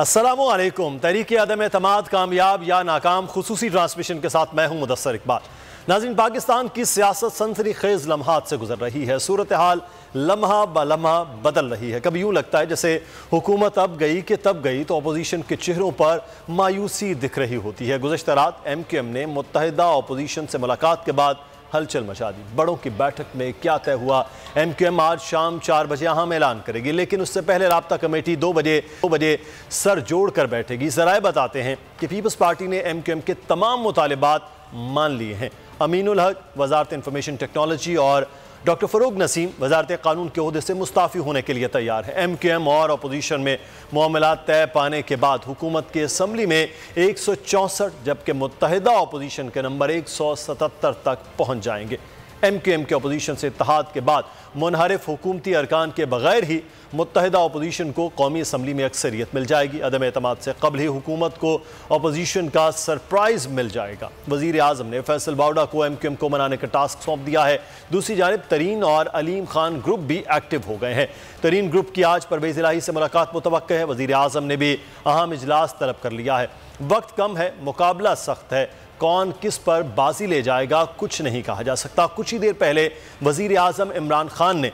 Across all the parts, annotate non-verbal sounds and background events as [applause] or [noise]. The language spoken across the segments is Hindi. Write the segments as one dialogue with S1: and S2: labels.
S1: असलकुम तहरीक अदम अतमाद कामयाब या नाकाम, खसूसी ट्रांसमिशन के साथ मैं हूँ मुदसर इकबाल। नाजिन पाकिस्तान की सियासत सनसनी खेज लम्हात से गुजर रही है। सूरत हाल लम्हा ब लम्हा बदल रही है। कभी यूँ लगता है जैसे हुकूमत अब गई कि तब गई तो अपोजिशन के चेहरों पर मायूसी दिख रही होती है। गुजशत रात एम क्यू एम ने मुतहदा अपोजिशन से मुलाकात के बाद हलचल मचा दी। बड़ों की बैठक में क्या तय हुआ? एम क्यू एम आज शाम चार बजे अहम ऐलान करेगी, लेकिन उससे पहले रबता कमेटी दो बजे दो बजे सर जोड़ कर बैठेगी। जराए बताते हैं कि पीपल्स पार्टी ने एम क्यू एम के तमाम मुतालबात मान लिए हैं। अमीनुल हक, वजारत इंफॉर्मेशन टेक्नोलॉजी और डॉक्टर फरूक नसीम वजारत कानून के अहदे से मुस्ताफ़ी होने के लिए तैयार है। एम क्यू एम और अपोजीशन में मामला तय पाने के बाद हुकूमत की असम्बली में एक सौ चौंसठ, जबकि मुतहदा अपोजीशन के नंबर एक सौ सतहत्तर तक पहुँच जाएँगे। एम क्यू एम के अपोजीशन से इतिहाद के बाद मुनहरफ हुकूमती अरकान के बगैर ही मुतहदा अपोजीशन को कौमी असम्बली में अक्सरियत मिल जाएगी। अदम अतमाद से कबल ही हुकूमत को अपोजीशन का सरप्राइज़ मिल जाएगा। वज़ीर अजम ने फैसल बाउडा को एम क्यू एम को मनाने का टास्क सौंप दिया है। दूसरी जानब तरीन और अलीम खान ग्रुप भी एक्टिव हो गए हैं। तरीन ग्रुप की आज परवेज इलाही से मुलाकात मुतव है। वज़ीर अजम ने भी अहम इजलास तलब कर लिया है। वक्त कम है, मुकाबला सख्त है। कौन किस पर बाजी ले जाएगा, कुछ नहीं कहा जा सकता। कुछ ही देर पहले वज़ीर अजम इमरान खान ने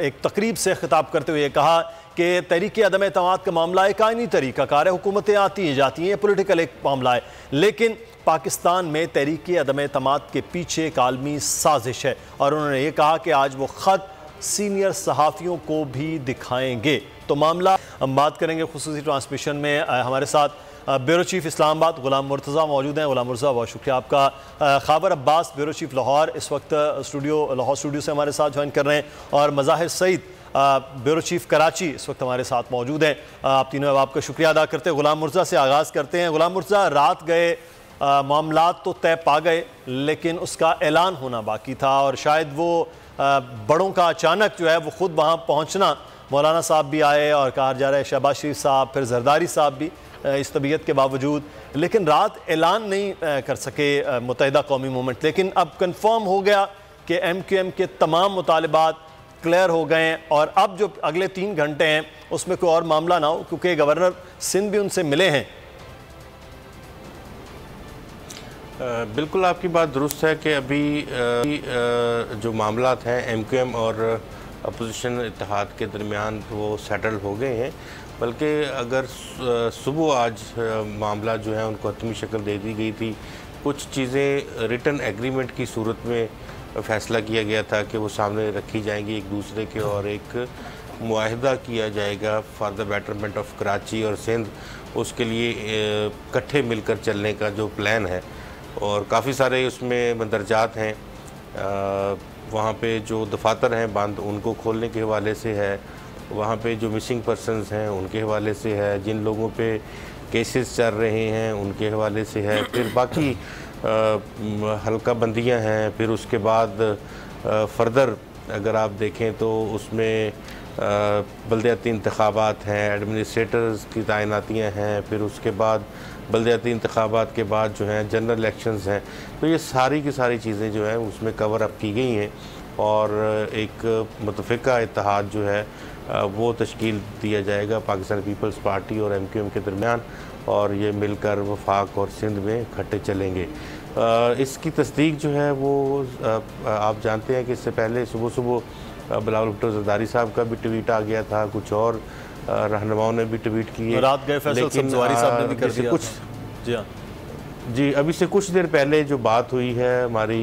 S1: एक तकरीब से खिताब करते हुए कहा कि तहरीक अदम अतमाद का मामला एक आइनी तरीका कार है, हुकूमतें आती हैं, जाती हैं पोलिटिकल एक मामला है। लेकिन पाकिस्तान में तहरीक अदम अतमाद के पीछे एक आलमी साजिश है और उन्होंने ये कहा कि आज वो ख़त सीनियर सहाफ़ियों को भी दिखाएँगे। तो मामला, हम बात करेंगे खसूस ट्रांसमिशन में हमारे साथ ब्यूरो चीफ इस्लामाबाद गुलाम मुर्तज़ा मौजूद हैं। गुलाम मुर्तज़ा, बहुत शुक्रिया आपका। खाबर अब्बास, ब्यूरो चीफ लाहौर, इस वक्त स्टूडियो, लाहौर स्टूडियो से हमारे साथ ज्वाइन कर रहे हैं। और मज़ाहिर सईद ब्यूरो चीफ कराची, इस वक्त हमारे साथ मौजूद हैं। आप तीनों आपका शुक्रिया अदा करते हैं। गुलाम मुर्तज़ा से आगाज़ करते हैं। गुलाम मुर्तज़ा, रात गए मामला तो तय पा गए, लेकिन उसका ऐलान होना बाकी था और शायद वो बड़ों का अचानक जो है वो ख़ुद वहाँ पहुँचना। मौलाना साहब भी आए और कहा जा रहा है, शहबाज शरीफ साहब, फिर जरदारी साहब भी। इस तबीयत के बावजूद। लेकिन रात ऐलान नहीं कर सके मुतहदा कौमी मूवमेंट। लेकिन अब कन्फर्म हो गया कि एम क्यू एम के तमाम मुतालबात क्लियर हो गए हैं और अब जो अगले तीन घंटे हैं, उसमें कोई और मामला ना हो, क्योंकि गवर्नर सिंध भी उनसे मिले हैं।
S2: बिल्कुल आपकी बात दुरुस्त है कि अभी जो मामला हैं एम क्यू एम और अपोजिशन इतिहाद के दरमियान वो सेटल हो गए हैं। बल्कि अगर सुबह आज मामला जो है उनको हतमी शक्ल दे दी गई थी, कुछ चीज़ें रिटर्न एग्रीमेंट की सूरत में फ़ैसला किया गया था कि वो सामने रखी जाएँगी एक दूसरे के और एक माहदा किया जाएगा for the betterment of Karachi और सिंध, उसके लिए इकट्ठे मिलकर चलने का जो प्लान है। और काफ़ी सारे उसमें मंदरजात हैं वहाँ पे जो दफातर हैं बंद उनको खोलने के हवाले से है। वहाँ पे जो मिसिंग पर्सनस हैं, उनके हवाले से है। जिन लोगों पे केसेस चल रहे हैं, उनके हवाले से है। फिर बाकी हल्का बंदियाँ हैं। फिर उसके बाद फर्दर अगर आप देखें तो उसमें बलदयाती इंतबात हैं एडमिनिस्ट्रेटर्स की तैनातियाँ हैं। फिर उसके बाद, बलदयाती इंतबात के बाद जो हैं जनरल इलेक्शंस हैं। तो ये सारी की सारी चीज़ें जो हैं, उसमें कवर अप की गई हैं। और एक मुतफ़ा इतिहाद जो है वो तश्कील दिया जाएगा पाकिस्तान पीपल्स पार्टी और एम क्यू एम के दरमियान और ये मिलकर वफाक और सिंध में इकट्ठे चलेंगे। इसकी तस्दीक जो है वो आप जानते हैं कि इससे पहले सुबह सुबह बिलावल भुट्टो जरदारी साहब का भी ट्वीट आ गया था कुछ और रहनुमाओं ने भी ट्वीट किए।
S1: रात गए लेकिन साहब ने भी कर दिया
S2: कुछ जी हाँ। जी अभी से कुछ देर पहले जो बात हुई है हमारी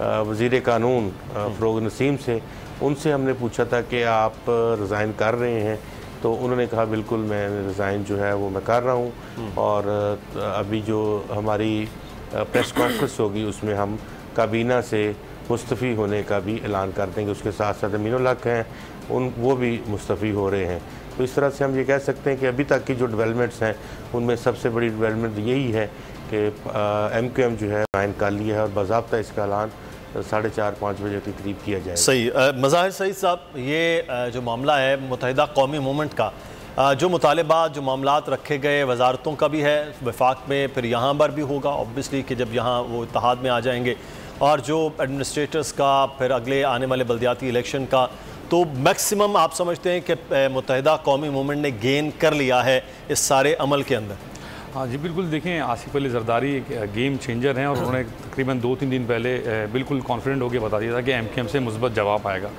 S2: वज़ी कानून फ़रोग नसीम से उनसे हमने पूछा था कि आप रिज़ाइन कर रहे हैं। तो उन्होंने कहा बिल्कुल मैं रिज़ाइन जो है वो मैं कर रहा हूँ। हम्म। और अभी जो हमारी प्रेस कॉन्फ्रेंस होगी उसमें हम काबीना से मुस्तफ़ी होने का भी ऐलान कर देंगे। उसके साथ साथ अमीन हक हैं उन वो भी मुस्तफ़ी हो रहे हैं। तो इस तरह से हम ये कह सकते हैं कि अभी तक की जो डेवलपमेंट्स हैं उनमें सबसे बड़ी डेवलपमेंट यही है कि एम क्यू एम जो है आइन कर लिया है और बाबा इसका ऐलान साढ़े चार, पाँच बजे के करीब किया जाए
S1: सही। मज़ाहिर सही साहब, ये जो मामला है मुतहदा कौमी मूवमेंट का जो मुतालबात जो मामला रखे गए वजारतों का भी है, वफाक में फिर यहाँ पर भी होगा ऑब्वियसली कि जब यहाँ वो इतिहाद में आ जाएँगे। और जो एडमिनिस्ट्रेटर्स का, फिर अगले आने वाले बल्दियाती इलेक्शन का तो मैक्सिमम आप समझते हैं कि मुतहदा कौमी मूवमेंट ने गेन कर लिया है इस सारे अमल के अंदर।
S3: हाँ जी बिल्कुल देखें आसिफ अली जरदारी एक गेम चेंजर हैं और उन्होंने तकरीबन दो तीन दिन पहले बिल्कुल कॉन्फिडेंट होकर बता दिया था कि एम के एम से मुस्बत जवाब आएगा।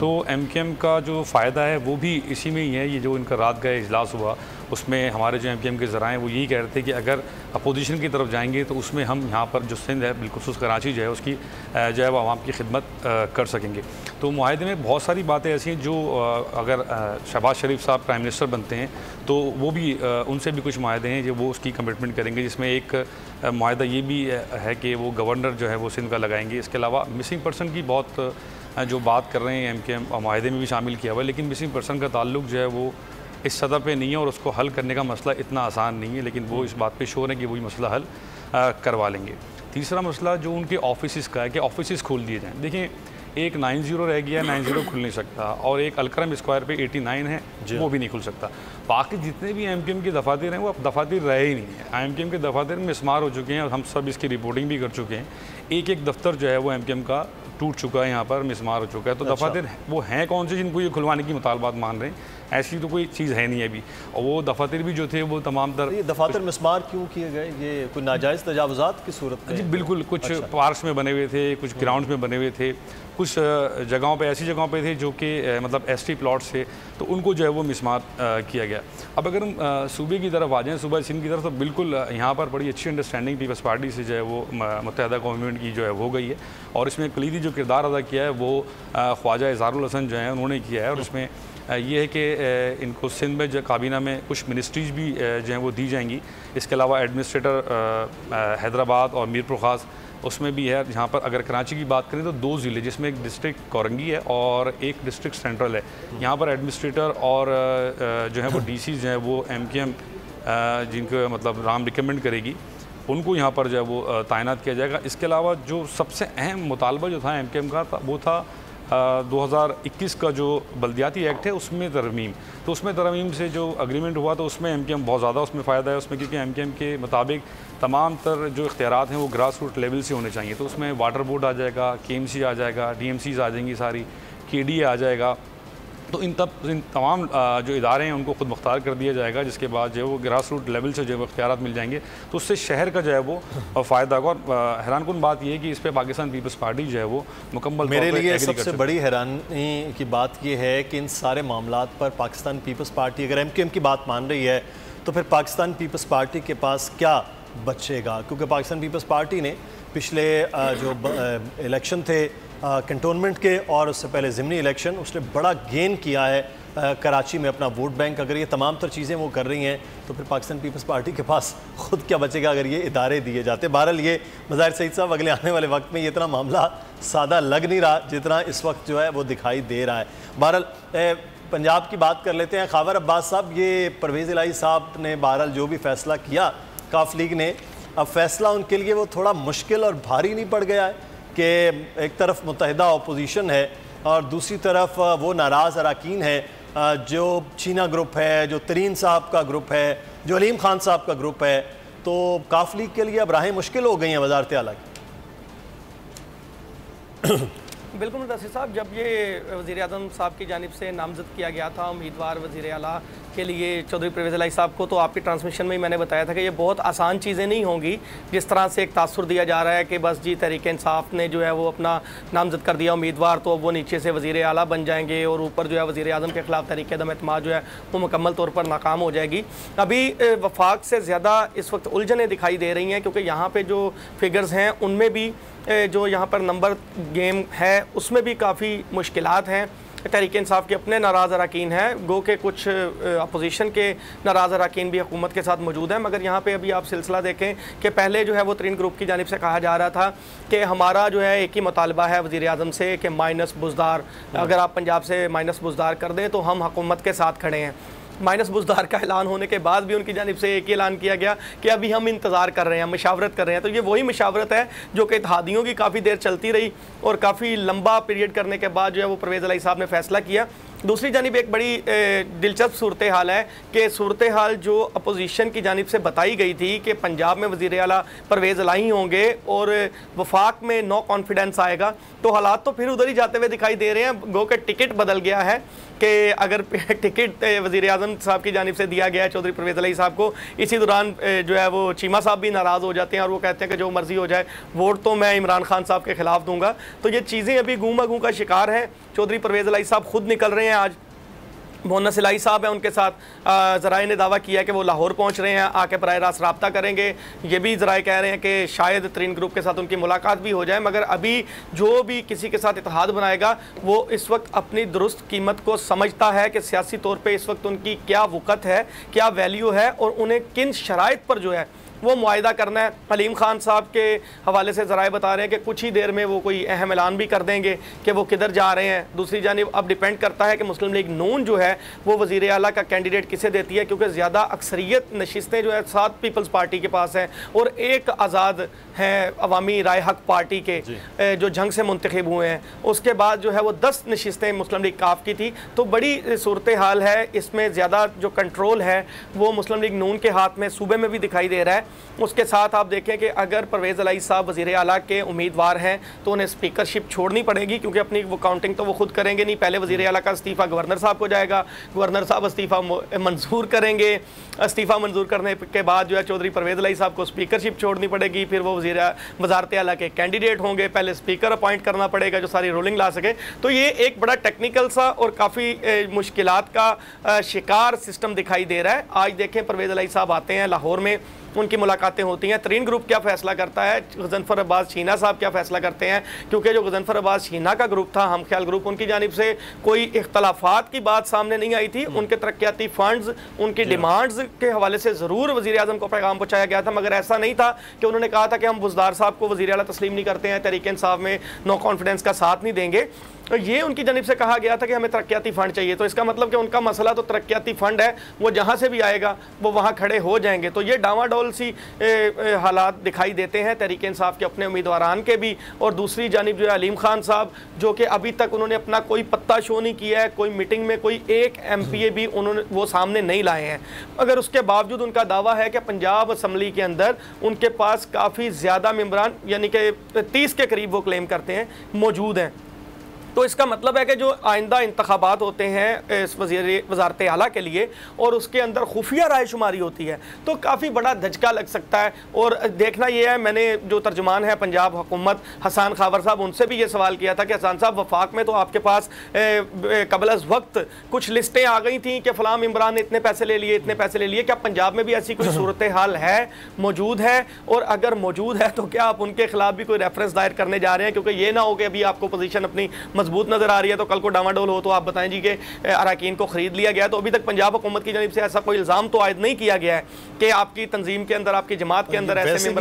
S3: तो एम के एम का जो फ़ायदा है वो भी इसी में ही है ये जो इनका रात का इजलास हुआ उसमें हमारे जो एम के एम के ज़राएँ वो यही कह रहे थे कि अगर अपोजिशन की तरफ़ जाएँगे तो उसमें हम यहाँ पर जो सिंध है बिलखसूस कराची जो है, उसकी जो है, वो आवाम की खिदमत कर सकेंगे। तो माहे में बहुत सारी बातें ऐसी हैं जो अगर शहबाज शरीफ साहब प्राइम मिनिस्टर बनते हैं तो वो भी उनसे भी कुछ माहे हैं, जो वो उसकी कमिटमेंट करेंगे, जिसमें एक माहा ये भी है कि वो गवर्नर जो है, वो सिंध का लगाएँगे। इसके अलावा मिसिंग पर्सन की बहुत जो बात कर रहे हैं एम के एम माहे में भी शामिल किया हुआ है, लेकिन मिसिंग पर्सन का ताल्लुक जो है, वो इस सतह पे नहीं है और उसको हल करने का मसला इतना आसान नहीं है लेकिन वो इस बात पे शोर है कि वही मसला हल करवा लेंगे। तीसरा मसला जो उनके ऑफ़िस का है कि ऑफ़िस खोल दिए जाएँ। देखिए एक नाइन ज़ीरो रह गया नाइन ज़ीरो खुल नहीं सकता और एक अलक्रम स्क्वायर पे एटी नाइन है वो भी नहीं खुल सकता। बाकी जितने भी एम के दफातर हैं वो अब दफातर रहे ही नहीं है। एम के एम के दफातर में इस्मार हो चुके हैं और हम सब इसकी रिपोर्टिंग भी कर चुके हैं। एक एक दफ्तर जो है वो एम के एम का टूट चुका है यहाँ पर मिसमार हो चुका है। तो अच्छा। दफातर वो हैं कौन से जिनको ये खुलवाने की मुतालबात मान रहे हैं? ऐसी तो कोई चीज़ है नहीं अभी। और वो दफातर भी जो थे वो तमाम तर
S1: ये दफातर मिसमार क्यों किए गए? ये कोई नाजायज़ तजावजात की सूरत
S3: जी बिल्कुल कुछ अच्छा। पार्क्स में बने हुए थे कुछ ग्राउंड में बने हुए थे कुछ जगहों पे ऐसी जगहों पे थे जो कि मतलब एस टी प्लाट्स थे तो उनको जो है वो मिसमार किया गया। अब अगर हम सूबे की तरफ़ आ जाएँ सूबा सिंध की तरफ़ तो बिल्कुल यहाँ पर बड़ी अच्छी अंडरस्टैंडिंग पीपल्स पार्टी से जो है वो मुतहदा गवर्नमेंट की जो है हो गई है। और इसमें कलीदी जो किरदार अदा किया है वो ख्वाजा इजारुल हसन जो है उन्होंने किया है। और इसमें ये है कि इनको सिंध में जो काबीना में कुछ मिनिस्ट्रीज भी जो हैं वो दी जाएँगी। इसके अलावा एडमिनिस्ट्रेटर हैदराबाद और मीरपुर ख़ास उसमें भी है। यहाँ पर अगर कराची की बात करें तो दो ज़िले जिसमें एक डिस्ट्रिक्ट कोरंगी है और एक डिस्ट्रिक्ट सेंट्रल है। यहाँ पर एडमिनिस्ट्रेटर और जो है वो [laughs] डी जो है वो एम के एम जिनको मतलब राम रिकमेंड करेगी उनको यहाँ पर जो है वो तैनात किया जाएगा। इसके अलावा जो सबसे अहम मुतालबा जो था एम के एम का वो था 2021 का जो बल्दियाती एक्ट है, उसमें तरमीम। तो उसमें तरमीम से जो अग्रीमेंट हुआ तो उसमें एम बहुत ज़्यादा उसमें फ़ायदा है, उसमें क्योंकि एम के मुताबिक तमाम तर जो इख्तियार हैं, वो ग्रास रूट लेवल से होने चाहिए। तो उसमें वाटर बोर्ड आ जाएगा के आ जाएगा डी आ जाएँगी सारी के आ जाएगा। तो इन तब इन तमाम जो इदारे हैं उनको खुद मुख्तार कर दिया जाएगा जिसके बाद जो है वो ग्रास रूट लेवल से जो है अख्तियार मिल जाएँगे। तो उससे शहर का जो है वो फ़ायदा होगा। और हैरान कन बात यह है कि इस पर पाकिस्तान पीपल्स पार्टी जो है वो मुकम्मल
S1: मेरे लिए सबसे बड़ी हैरानी की बात यह है कि इन सारे मामला पर पाकिस्तान पीपल्स पार्टी अगर एम के एम की बात मान रही है तो फिर पाकिस्तान पीपल्स पार्टी के पास क्या बचेगा? क्योंकि पाकिस्तान पीपल्स पार्टी ने पिछले जो इलेक्शन थे कंटोनमेंट के और उससे पहले ज़मनी इलेक्शन उसने बड़ा गेन किया है आ, कराची में अपना वोट बैंक अगर ये तमाम तर चीज़ें वो कर रही हैं तो फिर पाकिस्तान पीपल्स पार्टी के पास खुद क्या बचेगा अगर ये इदारे दिए जाते? बहरहाल ये मज़ाहिर सईद साहब अगले आने वाले वक्त में ये इतना मामला सादा लग नहीं रहा जितना इस वक्त जो है वो दिखाई दे रहा है। बहरहाल पंजाब की बात कर लेते हैं। खावर अब्बास साहब ये परवेज़ इलाही साहब ने बहरहाल जो भी फैसला किया काफ लीग ने अब फैसला उनके लिए वो थोड़ा मुश्किल और भारी नहीं पड़ गया है। कि एक तरफ़ मुतहदा अपोजिशन है और दूसरी तरफ़ वो नाराज़ अरकान है। जो चीना ग्रुप है, जो तरीन साहब का ग्रुप है, जो अलीम खान साहब का ग्रुप है तो काफ लीग के लिए अब राहें मुश्किल हो गई हैं वजारत अला की।
S4: बिल्कुल मुदसर साहब, जब ये वज़ी अजम साहब की जानब से नामजद किया गया था उम्मीदवार वज़ी अला के लिए चौधरी परवेज़ लाई साहब को तो आपकी ट्रांसमिशन में ही मैंने बताया था कि ये बहुत आसान चीज़ें नहीं होंगी, जिस तरह से एक तासर दिया जा रहा है कि बस जी तहरीक इंसाफ ने जो है वो अपना नामजद कर दिया उम्मीदवार तो अब वो नीचे से वज़ी अला बन जाएँगे और ऊपर जो है वज़ी अजम के ख़िलाफ़ तहरीक अदम अतमाद जो है वो मुकम्मल तौर पर नाकाम हो जाएगी। अभी वफाक से ज़्यादा इस वक्त उलझने दिखाई दे रही हैं, क्योंकि यहाँ पर जो फिगर्स हैं, उनमें भी जो यहाँ पर नंबर गेम है उसमें भी काफ़ी मुश्किल हैं। तहरीक इंसाफ के अपने नाराज़ अरकान हैं। गो के कुछ अपोजिशन के नाराज़ अरकान भी हुकूमत के साथ मौजूद हैं। मगर यहाँ पे अभी आप सिलसिला देखें कि पहले जो है वो तीन ग्रुप की जानब से कहा जा रहा था कि हमारा जो है एक ही मुतालबा है वज़ी अजम से कि माइनस बुजदार अगर आप पंजाब से माइनस बुजदार कर दें तो हम हुकूमत के साथ खड़े हैं। माइनस बुजदार का ऐलान होने के बाद भी उनकी जानब से एक ही ऐलान किया गया कि अभी हम इंतज़ार कर रहे हैं मशावरत कर रहे हैं। तो ये वही मशावरत है जो कि इतिहादियों की काफ़ी देर चलती रही और काफ़ी लंबा पीरियड करने के बाद जो है वो परवेज़ अली साहब ने फैसला किया। दूसरी जानब एक बड़ी दिलचस्प सूरत हाल है कि सूरत हाल जो अपोजिशन की जानब से बताई गई थी कि पंजाब में वज़ी अला परवेज़ लाई होंगे और वफाक में नो कॉन्फिडेंस आएगा तो हालात तो फिर उधर ही जाते हुए दिखाई दे रहे हैं। गो के टिकट बदल गया है कि अगर [laughs] टिकट वज़ी अजम साहब की जानब से दिया गया है, चौधरी परवेज़ अली साहब को, इसी दौरान जो है वो चीमा साहब भी नाराज़ हो जाते हैं और वो कहते हैं कि जो मर्ज़ी हो जाए, वोट तो मैं इमरान खान साहब के ख़िलाफ़ दूँगा। तो ये चीज़ें अभी घूमा घू का शिकार हैं। चौधरी परवेज़ अली साहब खुद निकल रहे हैं। आज। मोहन सिलाई साहब हैं उनके साथ। ज़राए ने दावा किया है कि वो लाहौर पहुँच रहे हैं, आके बर रास्त रबता करेंगे। ये भी ज़राए कह रहे हैं कि शायद तरीन ग्रुप के साथ उनकी मुलाकात भी हो जाए, मगर अभी जो भी किसी के साथ इतिहाद बनाएगा, वो इस वक्त अपनी दुरुस्त कीमत को समझता है कि सियासी तौर पर इस वक्त उनकी क्या वक़्त है, क्या वैल्यू है, और उन्हें किन शराइ पर जो है वो मुआदा करना है। हलीम खान साहब के हवाले से ज़रा बता रहे हैं कि कुछ ही देर में वो कोई अहम ऐलान भी कर देंगे कि वो किधर जा रहे हैं। दूसरी जानब अब डिपेंड करता है कि मुस्लिम लीग नून जो है वो वज़ी अला का कैंडिडेट किसे देती है क्योंकि ज़्यादा अक्सरियत नशस्तें जो है सात पीपल्स पार्टी के पास हैं और एक आज़ाद हैं अवामी राय हक पार्टी के जो। जंग से मुंतखब हुए हैं। उसके बाद जो है वो दस नशस्तें मुस्लिम लीग काफ की थी। तो बड़ी सूरत हाल है इसमें ज़्यादा जो कंट्रोल है वो मुस्लिम लीग नून के हाथ में सूबे में भी दिखाई दे रहा है। उसके साथ आप देखें कि अगर परवेज़ अलाई साहब वज़ी अला के उम्मीदवार हैं तो उन्हें स्पीकरशिप छोड़नी पड़ेगी, क्योंकि अपनी वो काउंटिंग तो वो खुद करेंगे नहीं। पहले वज़ी अला का इस्तीफ़ा गवर्नर साहब को जाएगा, गवर्नर साहब इस्तीफ़ा मंजूर करेंगे। इस्तीफ़ा मंजूर करने के बाद जो है चौधरी परवेज़ अलाई साहब को स्पीकरशिप छोड़नी पड़ेगी, फिर वो वजी वजारत अला के कैंडिडेट होंगे। पहले स्पीकर अपॉइंट करना पड़ेगा, जो सारी रूलिंग ला सके। तो ये एक बड़ा टेक्निकल सा और काफ़ी मुश्किल का शिकार सिस्टम दिखाई दे रहा है। आज देखें, परवेज़ अलाई साहब आते हैं लाहौर में, उनकी मुलाकातें होती हैं। तरीन ग्रुप क्या फ़ैसला करता है? गजनफर अब्बास शीना साहब क्या फ़ैसला करते हैं? क्योंकि जो गजनफर अब्बास शीना का ग्रुप था हम ख्याल ग्रुप उनकी जानब से कोई इख्तलाफात की बात सामने नहीं आई थी। उनके तरक्याती फ़ंड्स उनकी डिमांड्स के हवाले से ज़रूर वजी अजम को पैगाम पहुँचाया गया था मगर ऐसा नहीं था कि उन्होंने कहा था कि हम बुजदार साहब को वजी अला तस्लीम नहीं करते हैं तरीके साहब में नो कॉन्फिडेंस का साथ नहीं देंगे। तो ये उनकी जानब से कहा गया था कि हमें तरक्याती फ़ंड चाहिए। तो इसका मतलब कि उनका मसला तो तरक्याती फ़ंड है, वो जहाँ से भी आएगा, वो वहाँ खड़े हो जाएँगे। तो ये डावाडोल सी हालात दिखाई देते हैं तहरीक इंसाफ के अपने उम्मीदवारान के भी। और दूसरी जानब जो है, अलीम खान साहब, जो कि अभी तक उन्होंने अपना कोई पत्ता शो नहीं किया है, कोई मीटिंग में कोई एक एम पी ए भी उन्होंने, वो सामने नहीं लाए हैं। मगर उसके बावजूद उनका दावा है कि पंजाब असम्बली के अंदर उनके पास काफ़ी ज़्यादा मम्बरान यानी कि तीस के करीब वो क्लेम करते हैं, मौजूद हैं। तो इसका मतलब है कि जो आइंदा इंतबात होते हैं इस वजी वजारत आला के लिए और उसके अंदर खुफिया राय शुमारी होती है तो काफ़ी बड़ा धचका लग सकता है। और देखना यह है मैंने जो तर्जमान है पंजाब हुकूमत हसान खावर साहब उनसे भी ये सवाल किया था कि हसान साहब वफाक में तो आपके पास कबल अज वक्त कुछ लिस्टें आ गई थी कि फ़लाम इमरान ने इतने पैसे ले लिए इतने पैसे ले लिए क्या पंजाब में भी ऐसी कोई [laughs] सूरत हाल है मौजूद है? और अगर मौजूद है तो क्या आप उनके खिलाफ भी कोई रेफरेंस दायर करने जा रहे हैं? क्योंकि ये ना हो कि अभी आपको पोजीशन अपनी मज़बूत नज़र आ रही है तो कल को डामाडोल हो तो आप बताएँ जी के अरकान को खरीद लिया गया तो अभी तक पंजाब हुकूमत की जानब से ऐसा कोई इल्ज़ाम तो आयद नहीं किया गया है कि आपकी तंजीम के अंदर आपकी जमात के अंदर ऐसे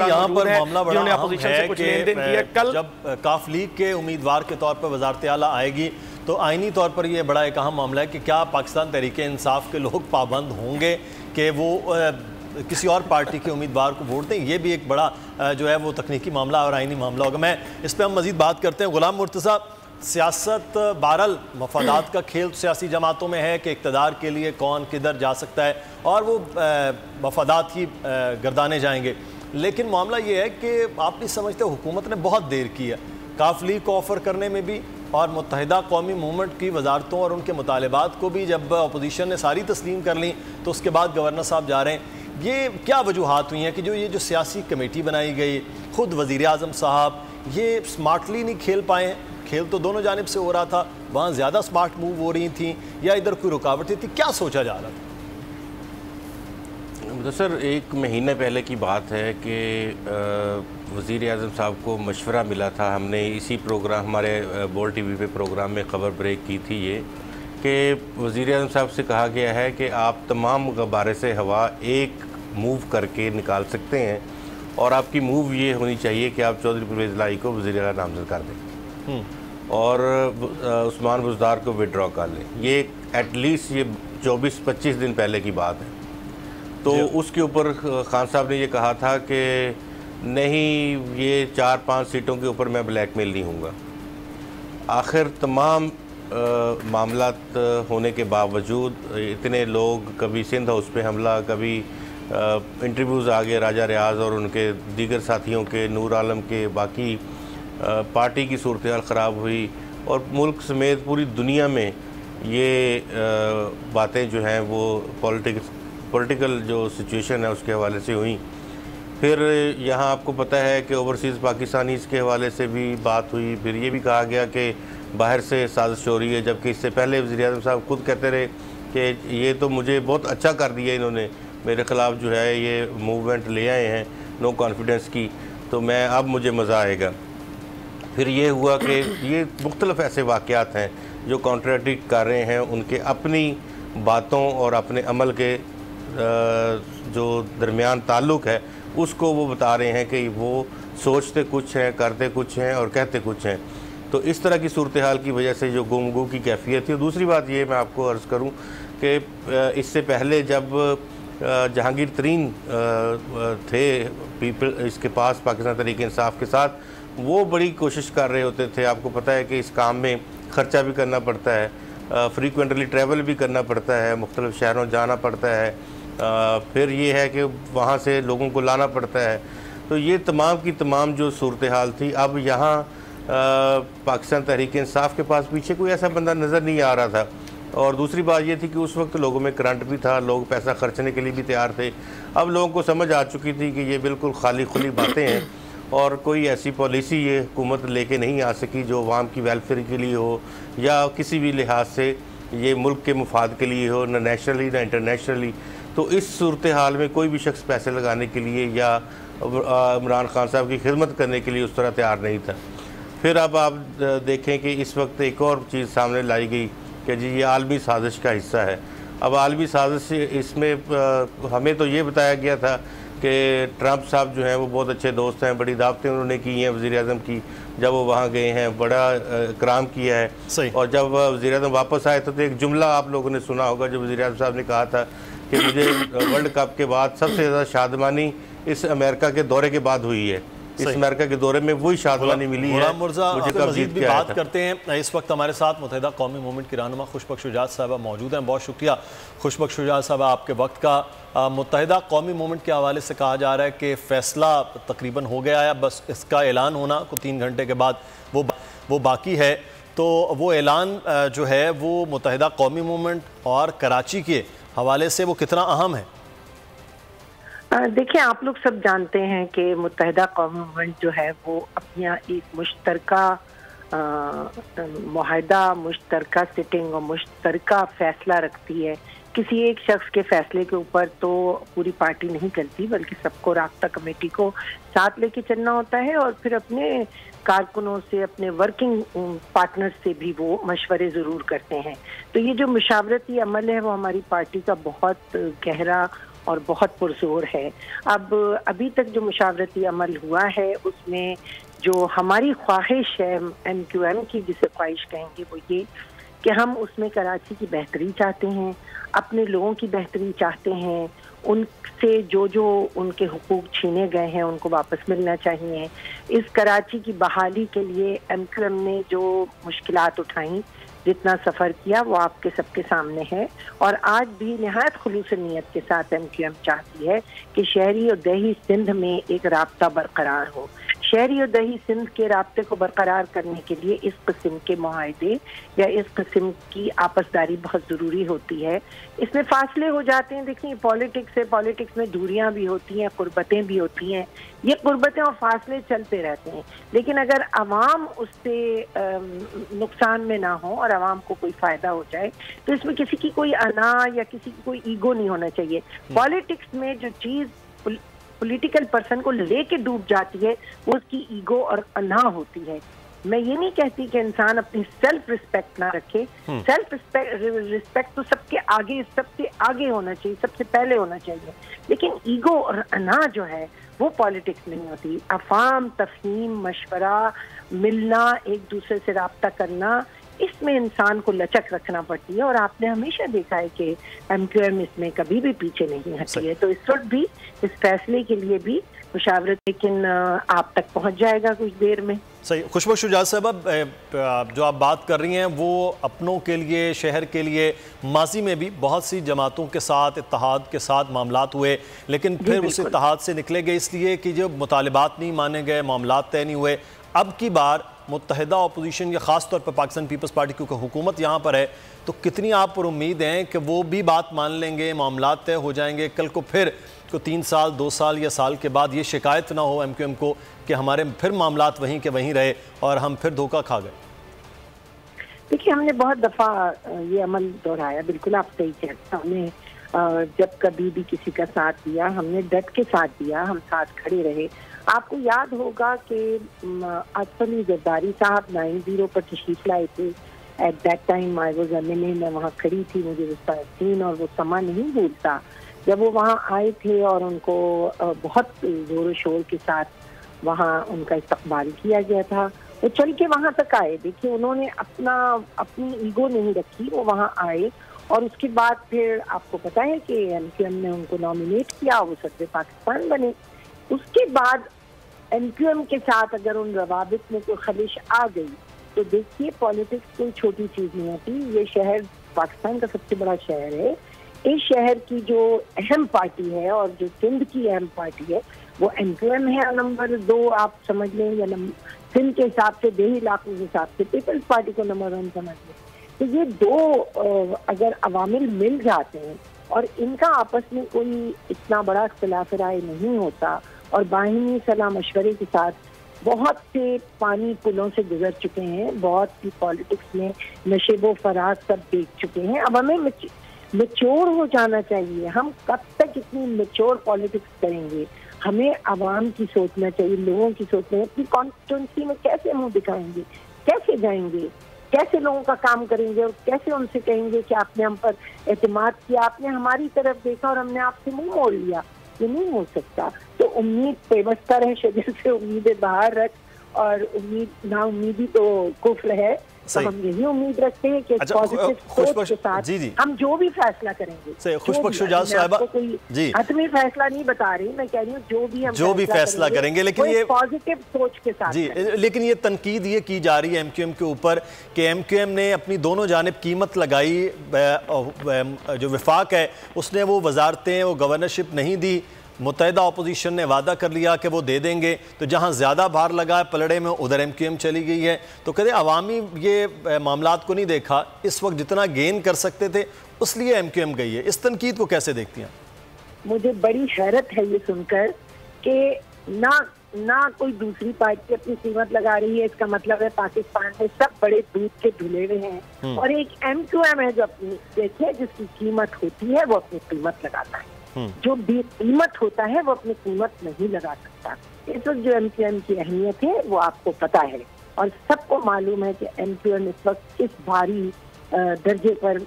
S1: कल जब काफ लीग के उम्मीदवार के तौर पर वजारत आला आएगी तो आइनी तौर पर यह बड़ा एक अहम मामला है कि क्या पाकिस्तान तहरीक इंसाफ के लोग पाबंद होंगे कि वो किसी और पार्टी के उम्मीदवार को वोट दें? ये भी एक बड़ा जो है वो तकनीकी मामला और आइनी मामला होगा। मैं इस पर हम मजीद बात करते हैं। गुलाम मुर्तज़ा सियासत, बारल मफादात का खेल सियासी जमातों में है कि इकतदार के लिए कौन किधर जा सकता है और वो मफादात ही गर्दाने जाएँगे। लेकिन मामला ये है कि आप नहीं समझते हुकूमत ने बहुत देर की है। काफली को ऑफ़र करने में भी और मुतहदा कौमी मूवमेंट की वजारतों और उनके मुतालबात को भी जब अपोजिशन ने सारी तस्लीम कर ली तो उसके बाद गवर्नर साहब जा रहे हैं। ये क्या वजूहत हुई हैं कि जो ये जो सियासी कमेटी बनाई गई, ख़ुद वज़ी अजम साहब, ये स्मार्टली नहीं खेल पाए हैं? खेल तो दोनों जानब से हो रहा था वहाँ ज़्यादा स्मार्ट मूव हो रही थी या इधर कोई रुकावटें थी? क्या सोचा जा रहा था?
S2: तो सर एक महीने पहले की बात है कि वज़ी अजम साहब को मशवरा मिला था। हमने इसी प्रोग्राम हमारे बोल टी वी पे प्रोग्राम में खबर ब्रेक की थी ये कि वज़ी अजम साहब से कहा गया है कि आप तमाम गबारे से हवा एक मूव करके निकाल सकते हैं और आपकी मूव ये होनी चाहिए कि आप चौधरी परवेज़ लाई को वज़ी अला नामजद कर दें। हम्म। और उस्मान बुजदार को विड्रॉ कर लें। ये एटलीस्ट ये 24-25 दिन पहले की बात है। तो उसके ऊपर खान साहब ने ये कहा था कि नहीं ये चार पाँच सीटों के ऊपर मैं ब्लैकमेल नहीं हूँगा आखिर तमाम मामला होने के बावजूद इतने लोग कभी सिंध हाउस पे हमला कभी इंटरव्यूज़ आ गए राजा रियाज और उनके दीगर साथियों के नूर आलम के बाकी पार्टी की सूरत ख़राब हुई और मुल्क समेत पूरी दुनिया में ये बातें जो हैं वो पॉलिटिक्स, पॉलिटिकल जो सिचुएशन है उसके हवाले से हुई। फिर यहाँ आपको पता है कि ओवरसीज़ पाकिस्तानी के हवाले से भी बात हुई। फिर ये भी कहा गया कि बाहर से साजिश हो रही है, जबकि इससे पहले वजी अजम साहब खुद कहते रहे कि ये तो मुझे बहुत अच्छा कर दिया इन्होंने। मेरे ख़िलाफ़ जो है ये मूवमेंट ले आए हैं, नो कॉन्फिडेंस की। तो मैं, अब मुझे मज़ा आएगा। फिर ये हुआ कि ये मुख्तलिफ़ ऐसे वाक़ात हैं जो कॉन्ट्राडिक्ट कर रहे हैं उनके अपनी बातों और अपने अमल के जो दरमियान ताल्लुक़ है, उसको वो बता रहे हैं कि वो सोचते कुछ हैं, करते कुछ हैं और कहते कुछ हैं। तो इस तरह की सूरत हाल की वजह से जो गुम गुमगु की कैफियत थी। दूसरी बात ये मैं आपको अर्ज़ करूँ कि इससे पहले जब जहांगीर तरीन थे पीपल, इसके पास पाकिस्तान तरीके इंसाफ के साथ वो बड़ी कोशिश कर रहे होते थे। आपको पता है कि इस काम में ख़र्चा भी करना पड़ता है फ्रीक्वेंटली ट्रैवल भी करना पड़ता है मुख्तलिफ़ शहरों जाना पड़ता है आ, फिर ये है कि वहाँ से लोगों को लाना पड़ता है। तो ये तमाम की तमाम जो सूरत हाल थी अब यहाँ पाकिस्तान तहरीक इंसाफ के पास पीछे कोई ऐसा बंदा नज़र नहीं आ रहा था। और दूसरी बात ये थी कि उस वक्त लोगों में करंट भी था लोग पैसा खर्चने के लिए भी तैयार थे। अब लोगों को समझ आ चुकी थी कि ये बिल्कुल खाली खुली बातें हैं। और कोई ऐसी पॉलिसी ये हुकूमत लेके नहीं आ सकी जो वाम की वेलफेयर के लिए हो या किसी भी लिहाज से ये मुल्क के मुफाद के लिए हो, ना नेशनली ना इंटरनेशनली तो इस सूरत हाल में कोई भी शख्स पैसे लगाने के लिए या इमरान खान साहब की खिदमत करने के लिए उस तरह तैयार नहीं था। फिर अब आप देखें कि इस वक्त एक और चीज़ सामने लाई गई कि जी, ये आलमी साजिश का हिस्सा है। अब आलमी साजिश इसमें हमें तो ये बताया गया था कि ट्रंप साहब जो हैं वो बहुत अच्छे दोस्त हैं बड़ी दावतें उन्होंने की हैं वज़ी अजम की जब वो वहाँ गए हैं बड़ा क्राम किया है। और जब वज़ी अजम वापस आए तो, तो एक जुमला आप लोगों ने सुना होगा जो वज़ी अजम साहब ने कहा था कि मुझे वर्ल्ड कप के बाद सबसे ज़्यादा शादमानी इस अमेरिका के दौरे के बाद हुई है। इस अमेरिका के दौरे में वही शादवानी मिली है।
S1: मुझे भी बात करते हैं। इस वक्त हमारे साथ मुतहदा कौमी मूवमेंट की रहनुमा खुशबक शुजात साहबा मौजूद हैं। बहुत शुक्रिया खुशबक शुजात साहबा आपके वक्त का। मुतहदा कौमी मूवमेंट के हवाले से कहा जा रहा है कि फ़ैसला तकरीबन हो गया है। बस इसका ऐलान होना को तीन घंटे के बाद वो वो बाकी है। तो वो ऐलान जो है वो मुतहदा कौमी मूवमेंट और कराची के हवाले से वो कितना अहम है?
S5: देखिए, आप लोग सब जानते हैं कि मुतहदा कौम जो है, वो अपना एक मुश्तर माहदा मुश्तर सिटिंग और मुश्तर फैसला रखती है। किसी एक शख्स के फैसले के ऊपर तो पूरी पार्टी नहीं चलती, बल्कि सबको रबता कमेटी को साथ लेके चलना होता है और फिर अपने कारकुनों से, अपने वर्किंग पार्टनर से भी वो मशवरे ज़रूर करते हैं। तो ये जो मुशावरती अमल है, वो हमारी पार्टी का बहुत गहरा और बहुत पुरजोर है। अब, अभी तक जो मुशावरती अमल हुआ है, उसमें जो हमारी ख्वाहिश है एम क्यू एम की, जिसे ख्वाहिश कहेंगे वो ये कि हम उसमें कराची की बेहतरी चाहते हैं, अपने लोगों की बेहतरी चाहते हैं, उनसे जो जो उनके हकूक छीने गए हैं, उनको वापस मिलना चाहिए। इस कराची की बहाली के लिए एम क्यू एम ने जो मुश्किल उठाई जितना सफ़र किया वो आपके सबके सामने है। और आज भी नहायत खलूस नीयत के साथ एम क्यू एम चाहती है कि शहरी और दही सिंध में एक रबता बरकरार हो। शहरी और दही सिंध के रबते को बरकरार करने के लिए इस कस्म के माहदे या इस कस्म की आपसदारी बहुत ज़रूरी होती है। इसमें फासले हो जाते हैं। देखिए पॉलिटिक्स है। पॉलिटिक्स में दूरियाँ भी होती हैं कुर्बतें भी होती हैं। ये कुर्बतें और फासले चलते रहते हैं। लेकिन अगर आवाम उससे नुकसान में ना हो और आवाम को कोई फ़ायदा हो जाए तो इसमें किसी की कोई अना या किसी की कोई ईगो नहीं होना चाहिए। Politics hmm. में जो चीज़ पॉलिटिकल पर्सन को लेके डूब जाती है वो उसकी ईगो और अना होती है। मैं ये नहीं कहती कि इंसान अपनी सेल्फ रिस्पेक्ट ना रखे। सेल्फ रिस्पेक्ट तो सबके आगे सबसे आगे होना चाहिए सबसे पहले होना चाहिए। लेकिन ईगो और अना जो है वो पॉलिटिक्स नहीं होती। अफाम तफहीम मशवरा मिलना एक दूसरे से रबता करना इसमें इंसान को लचक रखना पड़ती है और आपने हमेशा देखा है कि एम क्यू एम इसमें कभी भी पीछे नहीं हटी है। तो इस वक्त भी इस फैसले के लिए भी मुशावरत लेकिन आप तक पहुँच जाएगा कुछ देर में।
S1: सही। खुशबू शुजात साहब जो आप बात कर रही हैं वो अपनों के लिए शहर के लिए माजी में भी बहुत सी जमातों के साथ इतिहाद के साथ मामला हुए लेकिन फिर उस इतिहाद से निकले गए इसलिए कि जो मुतालबात नहीं माने गए मामला तय नहीं हुए। अब की बार मुतहदा अपोजिशन या ख़ास तौर पर पाकिस्तान पीपल्स पार्टी क्योंकि हुकूमत यहाँ पर है तो कितनी आप पर उम्मीद हैं कि वो भी बात मान लेंगे मामला तय हो जाएँगे, कल को फिर, को तीन साल, दो साल या साल के बाद ये शिकायत ना हो एम क्यू एम को कि हमारे फिर मामला वहीं के वहीं रहे और हम फिर धोखा खा गए।
S5: देखिए, हमने बहुत दफ़ा ये अमल दोहराया, बिल्कुल आप सही कहते हमने जब कभी भी किसी का साथ दिया, हमने डट के साथ दिया, हम साथ खड़े रहे आपको याद होगा कि अजफली जरदारी साहब नाइन ज़ीरो पर तशरीफ़ लाए थे। At that time I was um मैं वहाँ खड़ी थी, मुझे उसका सीन और वो समा नहीं भूलता जब वो वहाँ आए थे और उनको बहुत ज़ोर शोर के साथ वहाँ उनका इस्तकबाल किया गया था, वो चल के वहाँ तक आए। देखिए, उन्होंने अपना, अपनी ईगो नहीं रखी, वो वहाँ आए और उसके बाद फिर आपको पता है कि एम ने उनको नॉमिनेट किया, वो सदर पाकिस्तान बने। उसके बाद एम के साथ अगर उन रवाबित में कोई खलिश आ गई तो देखिए पॉलिटिक्स कोई छोटी चीज़ नहीं होती। ये शहर पाकिस्तान का सबसे बड़ा शहर है। इस शहर की जो अहम पार्टी है और जो सिंध की अहम पार्टी है, वो एम है नंबर दो, आप समझ लें, या सिंध के हिसाब से, देही इलाकों के हिसाब से, पीपल्स पार्टी को नंबर वन समझ लें। तो ये दो अगर अवामिल मिल जाते हैं और इनका आपस में कोई इतना बड़ा इख्तलाफ राय नहीं होता। और बाहिनी सलाह मशवरे के साथ बहुत से पानी पुलों से गुजर चुके हैं, बहुत सी पॉलिटिक्स में नशेबो फराज सब देख चुके हैं। अब हमें मेच्योर हो जाना चाहिए। हम कब तक इतनी मेच्योर पॉलिटिक्स करेंगे? हमें आवाम की सोचना चाहिए, लोगों की सोचना चाहिए, अपनी कॉन्स्टिट्यूंसी में कैसे मुँह दिखाएँगे? कैसे जाएँगे? कैसे लोगों का काम करेंगे और कैसे उनसे कहेंगे कि आपने हम पर एतमाद किया, आपने हमारी तरफ़ देखा और हमने आपसे मुँह मोड़ लिया? ये नहीं हो सकता। तो उम्मीद पेवस्ता रहे शजर से उम्मीदें बाहर रख और उम्मीद ना उम्मीदी तो कुफ्र है। तो हम यही उम्मीद रखते हैं कि अच्छा, सोच के साथ जी जी। हम जो भी फैसला करेंगे कोई जी। हतमी फैसला नहीं बता रही मैं कह रही हूँ जो भी हम
S1: जो भी फैसला करेंगे लेकिन ये
S5: पॉजिटिव सोच के साथ
S1: जी लेकिन ये तनकीद ये की जा रही है एमक्यूएम के ऊपर कि एमक्यूएम ने अपनी दोनों जानब कीमत लगाई जो विफाक है उसने वो वजारतें वो गवर्नरशिप नहीं दी मुतहदा अपोजिशन ने वादा कर लिया कि वो दे देंगे। तो जहाँ ज़्यादा भार लगा है पलड़े में उधर एम क्यू एम चली गई है। तो कहते अवामी ये मामला को नहीं देखा। इस वक्त जितना गेन कर सकते थे उस लिए एम क्यू एम गई है। इस तनकीद को कैसे देखती हैं?
S5: मुझे बड़ी हैरत है ये सुनकर कि ना ना कोई दूसरी पार्टी अपनी कीमत लगा रही है। इसका मतलब है पाकिस्तान में सब बड़े दूध के धुले हुए हैं। हम्म। और एक एम क्यू एम है जो अपनी देखिए जिसकी कीमत होती है वो अपनी कीमत लगाता है। जो बेकीमत होता है वो अपनी कीमत नहीं लगा सकता। इस वक्त जो एम की अहमियत है वो आपको पता है। और सबको मालूम है कि एम इस वक्त किस भारी दर्जे पर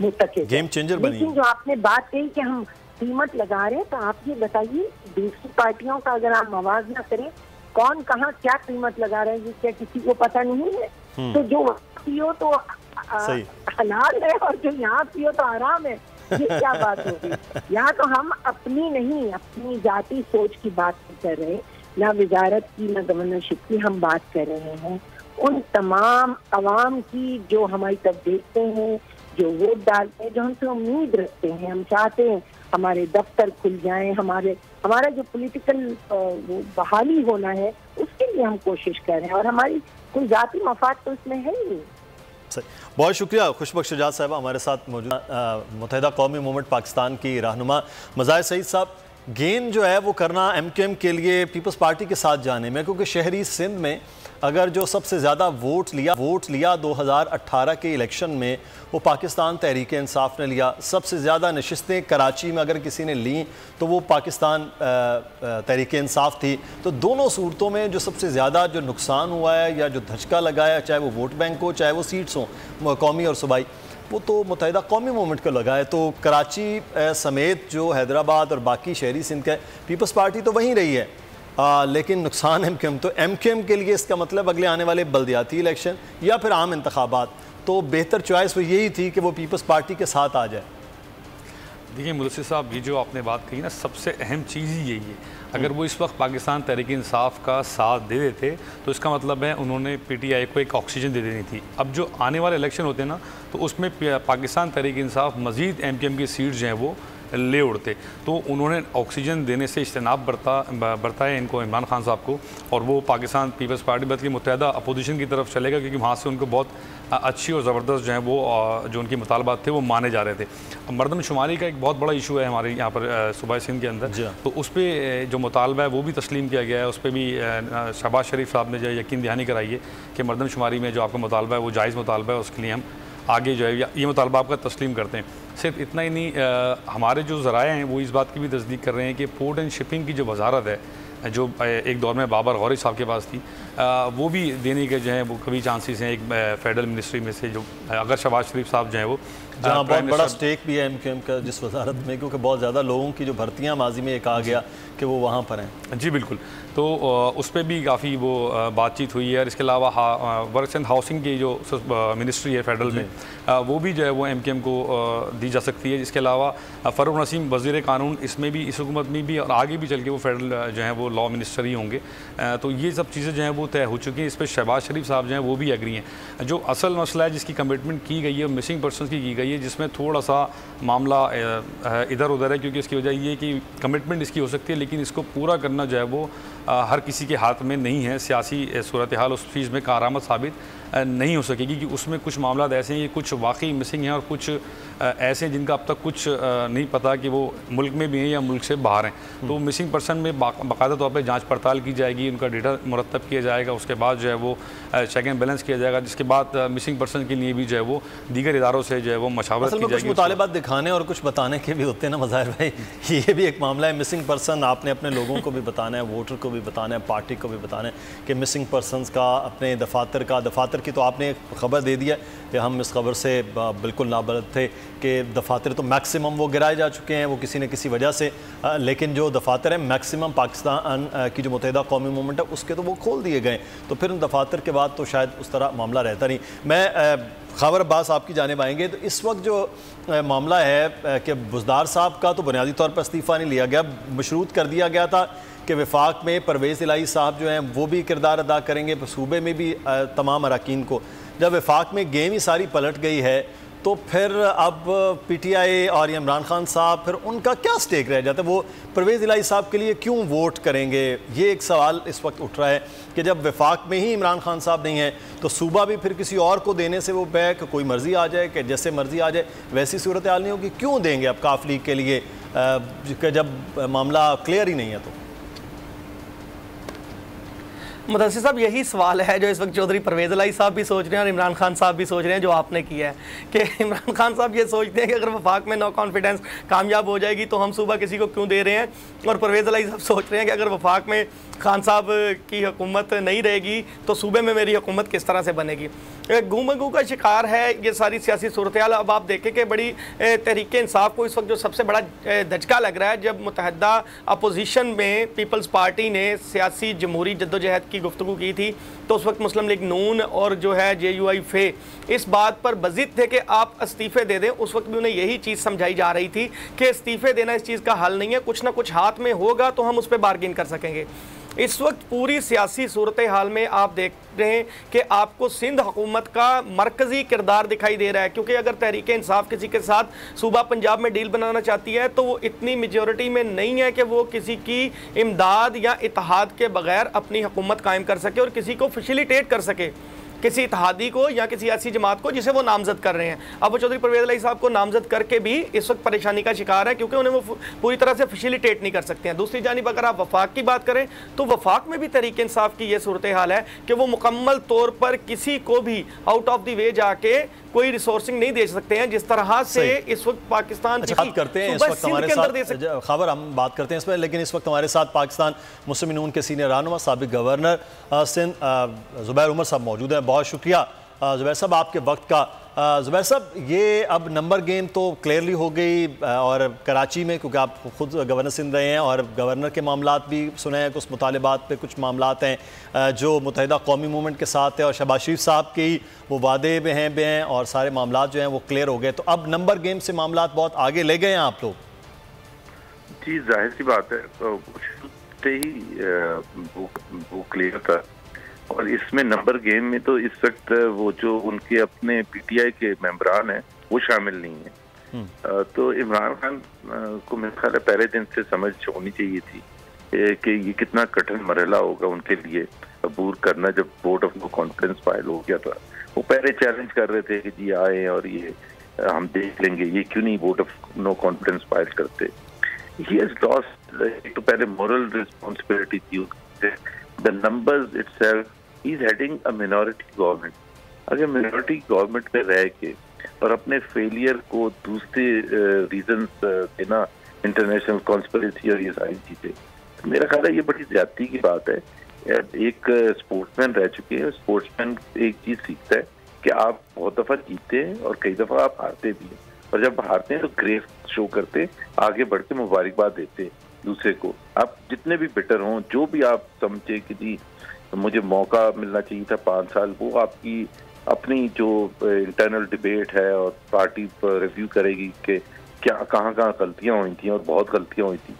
S5: मुतक
S1: गेम चेंजर बनी।
S5: लेकिन जो आपने बात कही कि हम कीमत लगा रहे हैं तो आप ये बताइए दूसरी पार्टियों का अगर आप मवाजना करें कौन कहाँ क्या कीमत लगा रहे हैं क्या किसी को पता नहीं है? हम्म। तो जो पियो तो हलाल है और जो यहाँ पियो तो आराम है। ये क्या बात होगी यहाँ तो हम अपनी नहीं, अपनी जाति सोच की बात कर रहे ना वजारत की, ना गवर्नरशिप की हम बात कर रहे हैं। उन तमाम आवाम की जो हमारी तरफ़ देखते हैं, जो वोट डालते हैं, जो हमसे उम्मीद रखते हैं, हम चाहते हैं हमारे दफ्तर खुल जाएँ, हमारे, हमारा जो पॉलिटिकल बहाली होना है, उसके लिए हम कोशिश कर रहे हैं। और हमारी कोई जाति मफाद तो इसमें है ही नहीं।
S1: बहुत शुक्रिया खुशबक शुजात साहब हमारे साथ मौजूद मुतहदा कौमी मूवमेंट पाकिस्तान की रहनुमा मज़ाहिर सईद साहब। गेन जो है वो करना एम के एम के लिए पीपल्स पार्टी के साथ जाने में, क्योंकि शहरी सिंध में अगर जो सबसे ज़्यादा वोट लिया वोट लिया 2018 के इलेक्शन में, वो पाकिस्तान तहरीक इंसाफ ने लिया। सबसे ज़्यादा नशस्तें कराची में अगर किसी ने ली तो वो पाकिस्तान तहरीक इंसाफ थी। तो दोनों सूरतों में जो सबसे ज़्यादा जो नुकसान हुआ है या जो धचका लगाया चाहे वो वोट बैंक हो, चाहे वो सीट्स हों कौमी और सूबाई वो तो मुतहदा कौमी मूवमेंट को लगा है तो कराची समेत जो हैदराबाद और बाकी शहरी सिंध का पीपल्स पार्टी तो वहीं रही है। आ, लेकिन नुकसान एम क्यू एम तो एम क्यू एम के लिए इसका मतलब अगले आने वाले बलदियाती इलेक्शन या फिर आम इंतबात तो बेहतर चॉइस वो यही थी कि वो पीपल्स पार्टी के साथ आ जाए।
S3: देखिए मुदसर साहब, ये जो आपने बात कही ना, सबसे अहम चीज़ ही यही है। अगर वो इस वक्त पाकिस्तान तहरीक इंसाफ का साथ दे देते तो इसका मतलब है उन्होंने पीटीआई को एक ऑक्सीजन दे देनी थी। अब जो आने वाले इलेक्शन होते हैं ना तो उसमें पाकिस्तान तहरीक इंसाफ मज़ीद एम की सीट जो हैं वो ले उड़ते। तो उन्होंने ऑक्सीजन देने से इज्तनाब बरता बरताया इनको इमरान खान साहब को और वो पाकिस्तान पीपल्स पार्टी बल्कि मुतहदा अपोजिशन की तरफ़ चलेगा क्योंकि वहाँ से उनको बहुत अच्छी और ज़बरदस्त जो है वो जो उनकी मुतालबात थे वो माने जा रहे थे। मरदमशुमारी का एक बहुत बड़ा इशू है हमारे यहाँ पर सूबा सिंध के अंदर। हाँ। तो उस पर जो मुतालबा है वो भी तस्लीम किया गया है। उस पर भी शहबाज शरीफ साहब ने जो है यकीन दहानी कराई है कि मरदमशुमारी में जो आपका मुतालबा है वो जायज़ मुतालबा है उसके लिए हम आगे जो है ये मुतालबा आपका तस्लीम करते हैं। सिर्फ़ इतना ही नहीं आ, हमारे जो ज़राए हैं वो इस बात की भी तस्दीक कर रहे हैं कि पोर्ट एंड शिपिंग की जो वजारत है जो एक दौर में बाबर गौरी साहब के पास थी आ, वो भी देने के जो हैं वो कभी चांसेस हैं एक फेडरल मिनिस्ट्री में से जो अगर शबाज शरीफ साहब जो हैं वो
S1: जहाँ बहुत बड़ा स्टेक भी है एम क्यू एम का जिस वजारत में क्योंकि बहुत ज़्यादा लोगों की जो भर्तियाँ माजी में एक आ गया कि वो वहाँ पर हैं।
S3: जी बिल्कुल। तो उस पर भी काफ़ी वो बातचीत हुई है और इसके अलावा वर्क एंड हाउसिंग की जो मिनिस्ट्री है फेडरल में वो भी जो है वो एम के एम को दी जा सकती है। इसके अलावा फ़रूक नसीम वज़ीर कानून इसमें भी इस हुकूमत में भी और आगे भी चल के वो फेडरल जो है वो लॉ मिनिस्टर ही होंगे। तो ये सब चीज़ें जो हैं वो तय हो चुकी हैं। इस पर शहबाज शरीफ साहब जो हैं वो भी एग्री हैं। जो असल मसला है जिसकी कमिटमेंट की गई है मिसिंग पर्सन की की गई है जिसमें थोड़ा सा मामला इधर उधर है क्योंकि इसकी वजह ये कि कमिटमेंट इसकी हो सकती है लेकिन इसको पूरा करना जो है वो हर किसी के हाथ में नहीं है। सियासी सूरत हाल उस चीज़ में कारामद साबित नहीं हो सकेगी कि उसमें कुछ मामला ऐसे हैं कुछ वाकई मिसिंग हैं और कुछ ऐसे हैं जिनका अब तक कुछ नहीं पता कि वो मुल्क में भी हैं या मुल्क से बाहर हैं। हम्म। तो मिसिंग पर्सन में बाकायदा तौर पर जाँच पड़ताल की जाएगी उनका डेटा मुरतब किया जाएगा उसके बाद जो है वो चेक एंड बैलेंस किया जाएगा जिसके बाद मिसिंग पर्सन के लिए भी जो है वो दीगर इदारों से जो है वो मशावरत की जाएगी
S1: मुतालबात दिखाने और कुछ बताने के भी होते हैं ना मज़ाहिर भाई। [laughs] ये भी एक मामला है मिसिंग पर्सन आपने अपने लोगों को भी बताना है वोटर को भी बताना है पार्टी को भी बताना है कि मिसिंग पर्सन का अपने दफातर का दफातर की तो आपने खबर दे दिया कि हम इस खबर से बिल्कुल नाबरद थे कि दफातर तो मैक्सिमम वो गिराए जा चुके हैं, वो किसी न किसी वजह से। लेकिन जो दफातर हैं, मैक्सिमम पाकिस्तान की जो मुतहदा कौमी मूवमेंट है, उसके तो वो खोल दिए गए तो फिर उन दफातर के बाद तो शायद उस तरह मामला रहता नहीं। मैं खबर अब्बास आपकी जानब आएँगे तो इस वक्त जो मामला है कि बुजदार साहब का तो बुनियादी तौर पर इस्तीफ़ा नहीं लिया गया, मशरूत कर दिया गया था। कि विफाक में परवेज़ इलाही साहब जो हैं, वो भी किरदार अदा करेंगे, सूबे में भी तमाम अरकान को। जब विफाक में गेम ही सारी पलट गई है तो फिर अब पीटीआई और इमरान खान साहब, फिर उनका क्या स्टेक रह जाता है? वो परवेज़ इलाही साहब के लिए क्यों वोट करेंगे? ये एक सवाल इस वक्त उठ रहा है कि जब विफाक में ही इमरान खान साहब नहीं है तो सूबा भी फिर किसी और को देने से वो बैक, कोई मर्ज़ी आ जाए, कि जैसे मर्ज़ी आ जाए, वैसी सूरत हाल नहीं होगी। क्यों देंगे अब काफ लीग के लिए? जब मामला क्लियर ही नहीं है तो।
S4: मुदसर साहब, यही सवाल है जो इस वक्त चौधरी परवेज लाई साहब भी सोच रहे हैं और इमरान खान साहब भी सोच रहे हैं, जो आपने किया है कि [laughs] इमरान खान साहब ये सोचते हैं कि अगर वफाक में नो कॉन्फिडेंस कामयाब हो जाएगी तो हम सुबह किसी को क्यों दे रहे हैं? और परवेज लाई साहब सोच रहे हैं कि अगर वफाक में खान साहब की हुकूमत नहीं रहेगी तो सूबे में मेरी हुकूमत किस तरह से बनेगी? गुमगू का शिकार है ये सारी सियासी सूरत अब आप देखें कि बड़ी तहरीक इंसाफ को इस वक्त जो सबसे बड़ा धचका लग रहा है, जब मुतहदा अपोजिशन में पीपल्स पार्टी ने सियासी जमहूरी जद्दोजहद की गुफ्तु की थी तो उस वक्त मुस्लिम लीग नून और जो है जे यू आई फे इस बात पर बजिद थे कि आप इस्तीफ़े दे दें। उस वक्त भी उन्हें यही चीज़ समझाई जा रही थी कि इस्तीफ़े देना इस चीज़ का हल नहीं है। कुछ ना कुछ हाथ में होगा तो हम उस पर बारगेन कर सकेंगे। इस वक्त पूरी सियासी सूरत हाल में आप देख हैं कि आपको सिंध हुकूमत का मरकज़ी किरदार दिखाई दे रहा है। क्योंकि अगर तहरीक इंसाफ किसी के साथ सूबा पंजाब में डील बनाना चाहती है तो वो इतनी मेजोरिटी में नहीं है कि वो किसी की इमदाद या इतिहाद के बगैर अपनी हुकूमत कायम कर सके और किसी को फैसिलिटेट कर सके। किसी इतिहादी को या किसी ऐसी जमात को जिसे वो नामजद कर रहे हैं। अब वो चौधरी परवेज अली साहब को नामजद करके भी इस वक्त परेशानी का शिकार है, क्योंकि उन्हें वो पूरी तरह से फैसिलिटेट नहीं कर सकते हैं। दूसरी जानब अगर आप वफाक की बात करें तो वफाक में भी तरीक इंसाफ की ये सूरत हाल है कि वो मुकम्मल तौर पर किसी को भी आउट ऑफ़ दी वे जाके कोई रिसोर्सिंग नहीं दे सकते हैं जिस तरह से इस वक्त पाकिस्तान
S1: अच्छा, करते हैं इस वक्त हमारे साथ। खबर हम बात करते हैं इस पर लेकिन इस वक्त हमारे साथ पाकिस्तान मुस्लिम नून के सीनियर रहनुमा सबक गवर्नर सिंध जुबैर उमर साहब मौजूद हैं। बहुत शुक्रिया। जुबैर साहब आपके वक्त का जुबैर साहब ये अब नंबर गेम तो क्लियरली हो गई और कराची में क्योंकि आप खुद गवर्नर सिंध रहे हैं और गवर्नर के मामला भी सुने हैं कुछ मुतालबात पे कुछ मामला हैं जो मुतहदा कौमी मूवमेंट के साथ है और शबाज शरीफ साहब के ही वो वादे भी हैं भी हैं और सारे मामला जो हैं वो क्लियर हो गए। तो अब नंबर गेम से मामला बहुत आगे ले गए हैं आप लोग?
S6: जी ज़ाहिर सी बात है तो ही वो, वो क्लियर था। और इसमें नंबर गेम में तो इस वक्त वो जो उनके अपने पीटीआई के मेंबरान हैं वो शामिल नहीं है। हम्म। तो इमरान खान को मेरे ख्याल है पहले दिन से समझ होनी चाहिए थी कि ये कितना कठिन मरहला होगा उनके लिए अबूर करना जब vote of no confidence file हो गया था। वो पहले चैलेंज कर रहे थे कि जी आए और ये हम देख लेंगे ये क्यों नहीं vote of no confidence file करते? ही हैज़ लॉस्ट तो पहले मॉरल रिस्पॉन्सिबिलिटी थी numbers itself he is heading a minority government अगर मिनोरिटी गवर्नमेंट में रह के और अपने फेलियर को दूसरे रीजन देना इंटरनेशनल कॉन्स्परेसी और ये सारी चीज़ें तो मेरा ख्याल है ये बड़ी ज़्यादा की बात है। एक स्पोर्ट्समैन रह चुके हैं। स्पोर्ट्समैन एक चीज़ सीखता है कि आप बहुत दफ़ा जीतते हैं और कई दफ़ा आप हारते भी हैं। और जब हारते हैं तो ग्रेफ शो करते आगे बढ़ के मुबारकबाद देते दूसरे को। आप जितने भी बेटर हों, जो भी आप समझे कि जी, मुझे मौका मिलना चाहिए था पाँच साल, वो आपकी अपनी जो इंटरनल डिबेट है और पार्टी रिव्यू करेगी कि क्या, कहाँ कहाँ गलतियाँ हुई थी और बहुत गलतियाँ हुई थी।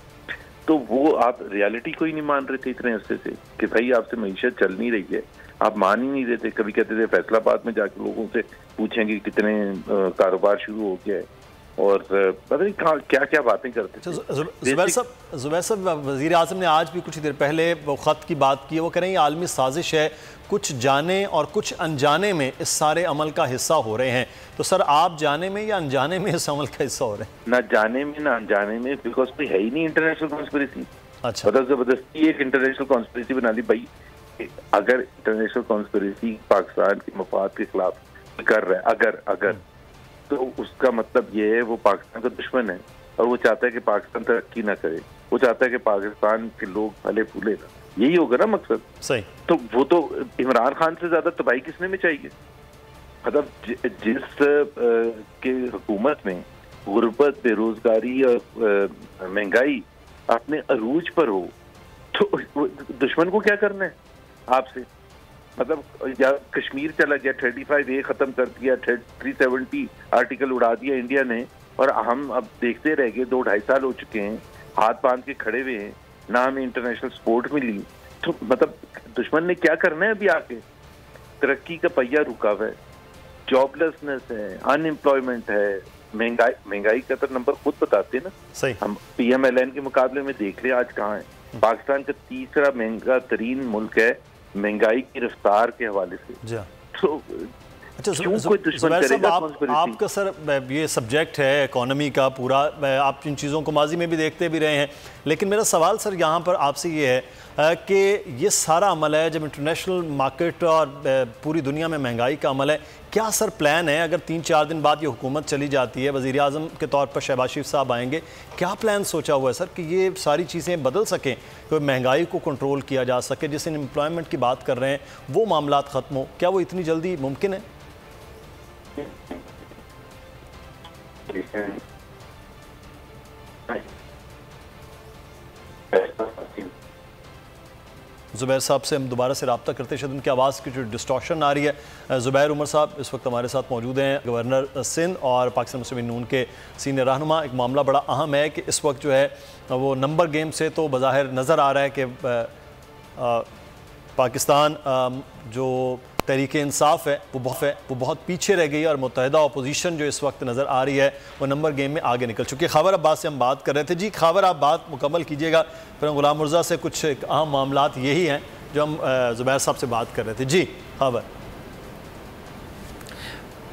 S6: तो वो आप रियलिटी को ही नहीं मान रहे थे इतने अरसे से कि भाई आपसे मीशत चल नहीं रही है। आप मान ही नहीं रहे थे। कभी कहते थे फैसलाबाद में जाके लोगों से पूछेंगे कितने कारोबार शुरू हो गया है। और पता नहीं कहाँ क्या क्या बातें करते थे।
S1: जुबैर साहब जुबैर साहब वज़ी अजम ने आज भी कुछ देर पहले वो ख़त की बात की वो कह रहे हैं आलमी साजिश है कुछ जाने और कुछ अनजाने में इस सारे अमल का हिस्सा हो रहे हैं। तो सर आप जाने में या अनजाने में इस अमल का हिस्सा हो रहे हैं?
S6: ना जाने में ना अनजाने में बिकॉज़ कोई है ही नहीं इंटरनेशनल कॉन्स्परेसी। अच्छा। मतलब ज़बरदस्ती एक इंटरनेशनल कॉन्स्परेसी बना दी भाई अगर इंटरनेशनल कॉन्स्परेसी पाकिस्तान के मफाद के खिलाफ कर रहा है अगर अगर। तो उसका मतलब ये है वो पाकिस्तान का दुश्मन है और वो चाहता है कि पाकिस्तान तरक्की ना करे। वो चाहता है कि पाकिस्तान के लोग फले फूले ना। यही होगा ना मकसद?
S1: सही।
S6: तो वो तो इमरान खान से ज़्यादा तबाही किसने में चाहिए? मतलब जिस के हुकूमत में गुर्बत बेरोजगारी और महँगाई अपने अरूज पर हो तो दुश्मन को क्या करना है आपसे? मतलब या कश्मीर चला गया थर्टी फाइव ए खत्म कर दिया थ्री सेवेंटी आर्टिकल उड़ा दिया इंडिया ने और हम अब देखते रह गए दो ढाई साल हो चुके हैं हाथ बाँध के खड़े हुए हैं ना हमें इंटरनेशनल सपोर्ट मिली। तो मतलब दुश्मन ने क्या करना है अभी आके तरक्की का पहिया रुका हुआ है जॉबलेसनेस है अनएम्प्लॉयमेंट है महँगाई महँगाई का तो नंबर खुद बताते हैं ना।
S1: सही।
S6: हम पीएमएलएन के मुकाबले में देख रहे हैं आज कहाँ है। हम्म। पाकिस्तान का तीसरा महँगा तरीन मुल्क है महँगाई की रफ्तार के हवाले से हाँ। तो
S1: अच्छा आप आपका सर ये सब्जेक्ट है इकोनॉमी का पूरा आप इन चीज़ों को माजी में भी देखते भी रहे हैं लेकिन मेरा सवाल सर यहाँ पर आपसे ये है कि ये सारा अमल है, जब इंटरनेशनल मार्केट और पूरी दुनिया में महँगाई का अमल है, क्या सर प्लान है? अगर तीन चार दिन बाद ये हुकूमत चली जाती है वज़ी अजम के तौर पर शहबाज शरीफ साहब आएँगे, क्या प्लान सोचा हुआ है सर कि ये सारी चीज़ें बदल सकें, कि महँगाई को कंट्रोल किया जा सके? जिस एम्प्लॉयमेंट की बात कर रहे हैं, वो मामला ख़त्म हो, क्या वो इतनी जल्दी मुमकिन है। ज़ुबैर साहब से हम दोबारा से रबता करते शायद उनकी आवाज़ की जो डिस्ट्रॉशन आ रही है। ज़ुबैर, उमर साहब, इस वक्त हमारे साथ मौजूद हैं गवर्नर सिंध और पाकिस्तान मुस्लिम नून के सीनियर रहनुमा। एक मामला बड़ा अहम है कि इस वक्त जो है वो नंबर गेम से तो बाहिर नज़र आ रहा है कि पाकिस्तान जो तहरीक इंसाफ है, वो बहुत है, वो बहुत पीछे रह गई और मुतहदा अपोजिशन जो इस वक्त नज़र आ रही है, वो नंबर गेम में आगे निकल चुकी है। खबर अब्बास से हम बात कर रहे थे। जी, खबर, आप बात मुकम्मल कीजिएगा। फिर गुलाम मुर्जा से कुछ अहम मामला यही हैं, जो हम ज़ुबैर साहब से बात कर रहे थे। जी, खबर।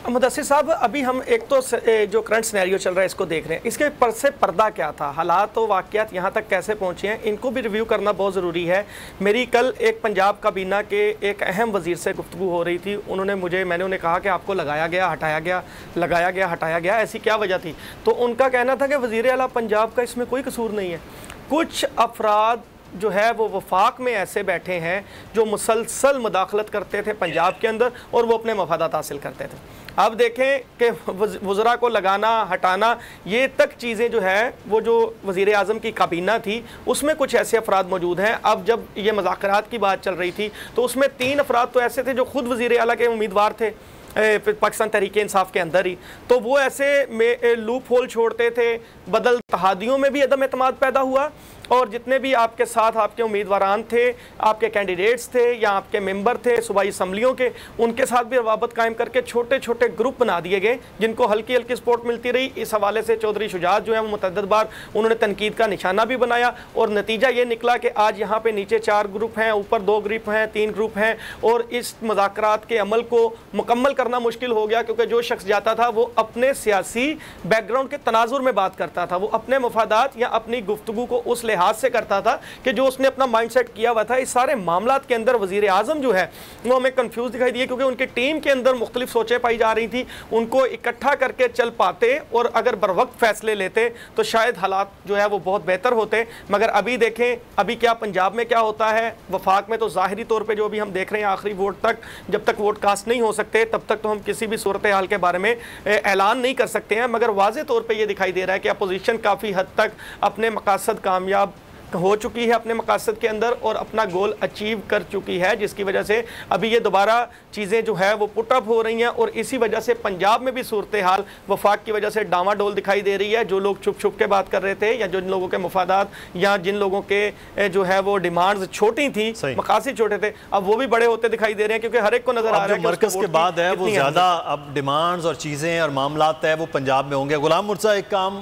S4: मुदसर साहब, अभी हम एक तो जो करंट सिनेरियो चल रहा है, इसको देख रहे हैं। इसके पर से पर्दा क्या था? हालात और वाक़ात यहाँ तक कैसे पहुँचे हैं? इनको भी रिव्यू करना बहुत ज़रूरी है। मेरी कल एक पंजाब काबीना के एक अहम वज़ीर से गुफ्तु हो रही थी। उन्होंने मुझे, मैंने उन्हें कहा कि आपको लगाया गया, हटाया गया, लगाया गया, हटाया गया, ऐसी क्या वजह थी? तो उनका कहना था कि वज़ी अला पंजाब का इसमें कोई कसूर नहीं है। कुछ अफराद जो है वो वफाक में ऐसे बैठे हैं जो मुसलसल मुदाखलत करते थे पंजाब के अंदर और वो अपने मफादात हासिल करते थे। अब देखें कि वज़रा को लगाना, हटाना, ये तक चीज़ें जो है, वो जो वज़ी अजम की काबीना थी, उसमें कुछ ऐसे अफराद मौजूद हैं। अब जब ये मज़ाक की बात चल रही थी तो उसमें तीन अफराद तो ऐसे थे जो खुद वज़ी अला के उम्मीदवार थे पाकिस्तान तहरीक इंसाफ के अंदर ही। तो वो ऐसे में लूप होल छोड़ते थे, बदल तहादियों में भी अदम अतमाद पैदा हुआ। और जितने भी आपके साथ आपके उम्मीदवार थे, आपके कैंडिडेट्स थे या आपके मेंबर थे सूबाई असम्बलियों के, उनके साथ भी रवाबत कायम करके छोटे छोटे ग्रुप बना दिए गए, जिनको हल्की हल्की सपोर्ट मिलती रही। इस हवाले से चौधरी शुजात जो है, वो मुतद बार उन्होंने तनकीद का निशाना भी बनाया और नतीजा ये निकला कि आज यहाँ पर नीचे चार ग्रुप हैं, ऊपर दो ग्रुप हैं, तीन ग्रुप हैं और इस मज़ाक के अमल को मुकम्मल करना मुश्किल हो गया क्योंकि जो शख्स जाता था, वो अपने सियासी बैकग्राउंड के तनाजुर में बात करता था। वो अपने मफादात या अपनी गुफ्तु को उस लिहाज से करता था कि जो उसने अपना माइंड सेट किया हुआ था, इस सारे मामला के अंदर वज़ीर आज़म जो है, वो हमें कन्फ्यूज़ दिखाई दिए क्योंकि उनकी टीम के अंदर मुख्तलिफ़ सोचें पाई जा रही थी, उनको इकट्ठा करके चल पाते और अगर बर वक्त फैसले लेते तो शायद हालात जो है वो बहुत बेहतर होते। मगर अभी देखें, अभी क्या पंजाब में क्या होता है? वफाक में तो ज़ाहरी तौर पर जो अभी हम देख रहे हैं, आखिरी वोट तक, जब तक वोट कास्ट नहीं हो सकते, तब तक तो हम किसी भी सूरत हाल के बारे में ऐलान नहीं कर सकते हैं। मगर वाज तौर पर यह दिखाई दे रहा है कि अपोजिशन काफ़ी हद तक अपने मकासद कामयाब हो चुकी है अपने मकासद के अंदर और अपना गोल अचीव कर चुकी है जिसकी वजह से अभी ये दोबारा चीज़ें जो है वो पुटअप हो रही हैं और इसी वजह से पंजाब में भी सूरत हाल वफाक की वजह से डामाडोल दिखाई दे रही है। जो लोग छुप छुप के बात कर रहे थे या जिन लोगों के मफादात या जिन लोगों के जो है वो डिमांड्स छोटी थी मकासद छोटे थे अब वो भी बड़े होते दिखाई दे रहे हैं क्योंकि हर एक को नज़र आ रहा है
S1: मरकज के बाद है वो ज़्यादा अब डिमांड्स और चीज़ें और मामला है वो पंजाब में होंगे। गुलाम मुर्जा एक काम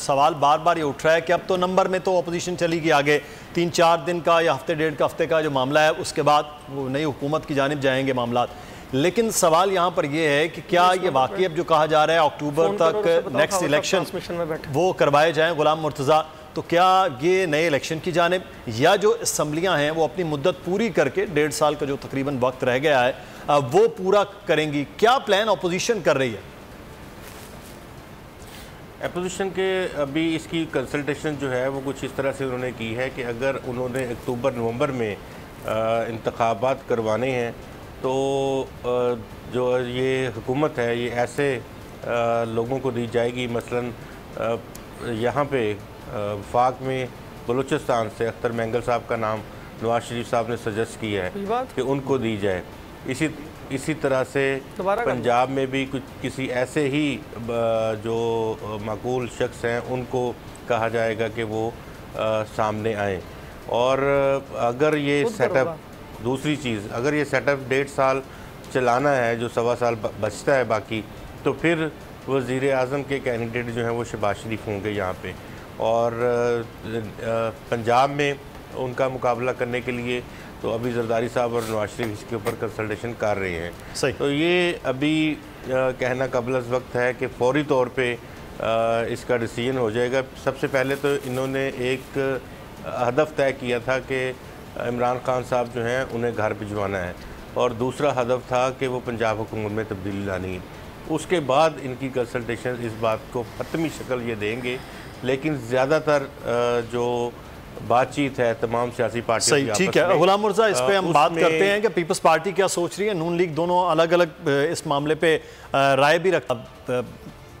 S1: सवाल बार बार ये उठ रहा है कि अब तो नंबर में तो अपोजिशन चली गई आगे तीन चार दिन का या हफ़्ते डेढ़ का हफ़्ते का जो मामला है उसके बाद वो नई हुकूमत की जानब जाएँगे मामला लेकिन सवाल यहाँ पर यह है कि क्या ये वाकई अब जो कहा जा रहा है अक्टूबर तक नेक्स्ट इलेक्शन वो करवाए जाएँ गुलाम मुर्तज़ा। तो क्या ये नए इलेक्शन की जानब या जो असम्बलियाँ हैं वो अपनी मुद्दत पूरी करके डेढ़ साल का जो तकरीबन वक्त रह गया है वो पूरा करेंगी? क्या प्लान अपोजिशन कर रही है?
S2: अपोजिशन के अभी इसकी कंसल्टेशन जो है वो कुछ इस तरह से उन्होंने की है कि अगर उन्होंने अक्टूबर नवंबर में इंतबात करवाने हैं तो आ, जो ये हुकूमत है ये ऐसे आ, लोगों को दी जाएगी मसलन यहाँ पे फाक में बलूचिस्तान से अख्तर मैंगल साहब का नाम नवाज़ शरीफ साहब ने सजेस्ट किया है कि उनको दी जाए। इसी इसी तरह से पंजाब में भी कुछ किसी ऐसे ही जो मकूल शख्स हैं उनको कहा जाएगा कि वो आ, सामने आए। और अगर ये सेटअप दूसरी चीज़ अगर ये सेटअप डेढ़ साल चलाना है जो सवा साल बचता है बाकी तो फिर वज़ी अजम के कैंडिडेट जो हैं वो शबाज शरीफ होंगे यहाँ पे। और पंजाब में उनका मुकाबला करने के लिए तो अभी जरदारी साहब और नवाज़ शरीफ इसके ऊपर कंसल्टेशन कर रहे हैं।
S1: सही।
S2: तो ये अभी आ, कहना कबल वक्त है कि फौरी तौर पे आ, इसका डिसीज़न हो जाएगा। सबसे पहले तो इन्होंने एक हदफ तय किया था कि इमरान खान साहब जो हैं उन्हें घर भिजवाना है। और दूसरा हदफ था कि वो पंजाब हुकूमत में तब्दीली लानी है। उसके बाद इनकी कंसल्टेशन इस बात को हतमी शक्ल ये देंगे। लेकिन ज़्यादातर जो बातचीत है तमाम सियासी पार्टी
S1: सही ठीक है। गुलाम मुर्जा इस पे हम बात करते हैं कि पीपल्स पार्टी क्या सोच रही है। नून लीग दोनों अलग अलग इस मामले पे राय भी रखता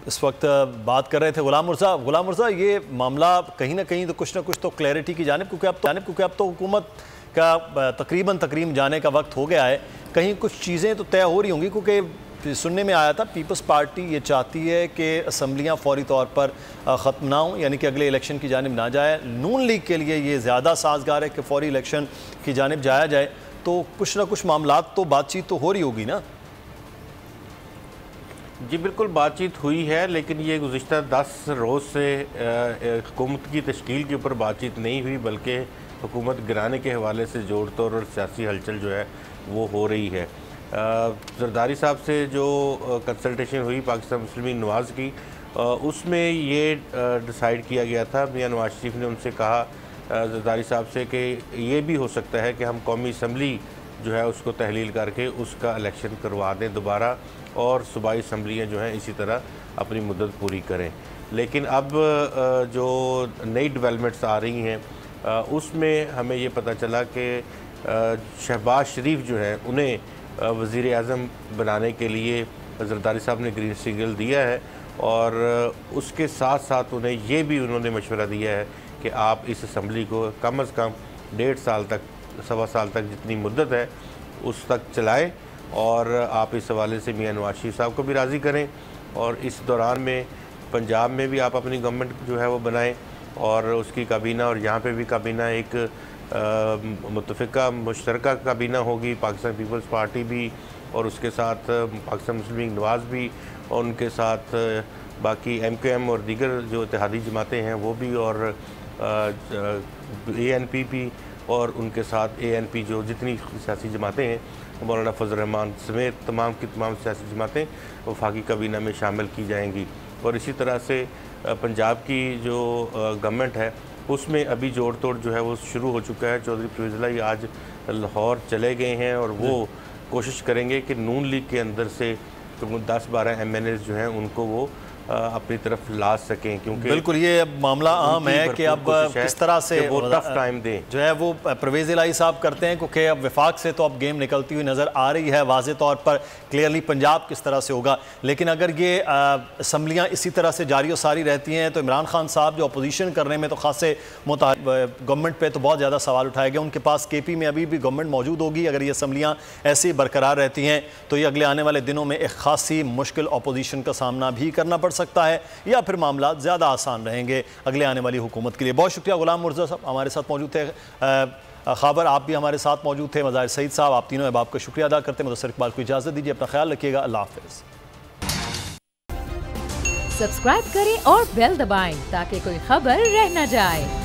S1: इस वक्त बात कर रहे थे गुलाम मुर्जा। गुलाम मुर्जा ये मामला कहीं ना कहीं तो कुछ ना कुछ तो क्लैरिटी की जानब क्योंकि अब तो जानब क्योंकि अब तो हुकूमत का तकरीबन तकरीबन जाने का वक्त हो गया है। कहीं कुछ चीज़ें तो तय हो रही होंगी क्योंकि सुनने में आया था, पीपल्स पार्टी ये चाहती है कि असम्बलियाँ फौरी तौर पर ख़त्म ना हों, यानी कि अगले इलेक्शन की जानब ना जाए। नून लीग के लिए ये ज़्यादा साजगार है कि फौरी इलेक्शन की जानब जाया जाए। तो कुछ ना कुछ मामला तो बातचीत तो हो रही होगी ना?
S2: जी, बिल्कुल बातचीत हुई है, लेकिन ये गुज्त दस रोज़ से हुकूमत की तश्कील के ऊपर बातचीत नहीं हुई, बल्कि हुकूमत गिराने के हवाले से जोड़ तौर और सियासी हलचल जो है, वो हो रही है। जरदारी साहब से जो कंसल्टेशन हुई पाकिस्तान मुस्लिम नवाज़ की उसमें ये डिसाइड किया गया था। मियाँ नवाज़ शरीफ ने उनसे कहा जरदारी साहब से कि ये भी हो सकता है कि हम कौमी असम्बली जो है उसको तहलील करके उसका इलेक्शन करवा दें दोबारा और सूबाई असम्बलियाँ जो हैं इसी तरह अपनी मुद्दत पूरी करें। लेकिन अब जो नई डेवलपमेंट्स आ रही हैं उसमें हमें ये पता चला कि शहबाज शरीफ जो है, उन्हें वज़ी अजम बनाने के लिए जरदारी साहब ने ग्रीन सिग्नल दिया है और उसके साथ साथ उन्हें ये भी उन्होंने मशवरा दिया है कि आप इस असम्बली को कम अज़ कम डेढ़ साल तक, सवा साल तक जितनी मुद्दत है, उस तक चलाएँ और आप इस हवाले से मियाँ नवाज़ शरीफ साहब को भी राज़ी करें और इस दौरान में पंजाब में भी आप अपनी गवर्नमेंट जो है वो बनाएँ और उसकी काबीना और यहाँ पे भी काबीना एक मुतफ़ा मुश्तर काबीना होगी, पाकिस्तान पीपल्स पार्टी भी, और उसके साथ पाकिस्तान मुस्लिम लीग नवाज़ भी, और उनके साथ बाकी एम के एम और दीगर जो इतिहादी जमातें हैं, वो भी, और ए एन पी भी और उनके साथ ए एन पी जो जितनी सियासी जमातें हैं, मौलाना फजल रहमान समेत तमाम की तमाम सियासी जमातें, वफाकी काबीना में शामिल की जाएँगी। और इसी तरह से पंजाब की जो गवर्नमेंट है उसमें अभी जोड़ तोड़ जो है वो शुरू हो चुका है। चौधरी प्रवेजलाई आज लाहौर चले गए हैं और वो कोशिश करेंगे कि नून लीग के अंदर से तो दस बारह एम जो हैं उनको वो अपनी तरफ़ ला सकें क्योंकि
S1: बिल्कुल ये अब मामला अहम है कि अब किस तरह से
S2: वो टफ टाइम दें।
S1: जो है वो परवेज इलाही साहब करते हैं क्योंकि अब विफाक से तो अब गेम निकलती हुई नज़र आ रही है। वाज तौर पर क्लियरली पंजाब किस तरह से होगा। लेकिन अगर ये असम्बलियाँ इसी तरह से जारी और सारी रहती हैं तो इमरान खान साहब जो अपोजिशन करने में तो खासे गवर्नमेंट पर तो बहुत ज़्यादा सवाल उठाए गए। उनके पास के पी में अभी भी गवर्नमेंट मौजूद होगी अगर ये असम्बलियाँ ऐसे ही बरकरार रहती हैं तो ये अगले आने वाले दिनों में एक खासी मुश्किल अपोजिशन का सामना भी करना पड़ सकता है या फिर मामला ज़्यादा आसान रहेंगे। अगले आने वाली हुकूमत के लिए बहुत शुक्रिया गुलाम मुर्जा साहब हमारे साथ मौजूद थे। खबर, आप भी हमारे साथ मौजूद थे। मज़ाहिर सईद साहब, आप तीनों अहबाब का शुक्रिया अदा करते हैं। मुदसर इकबाल को इजाज़त दीजिए। अपना ख्याल रखिएगा। अल्लाह हाफिज़।
S7: सब्सक्राइब करें और बेल दबाएँ ताकि कोई खबर रह न जाए।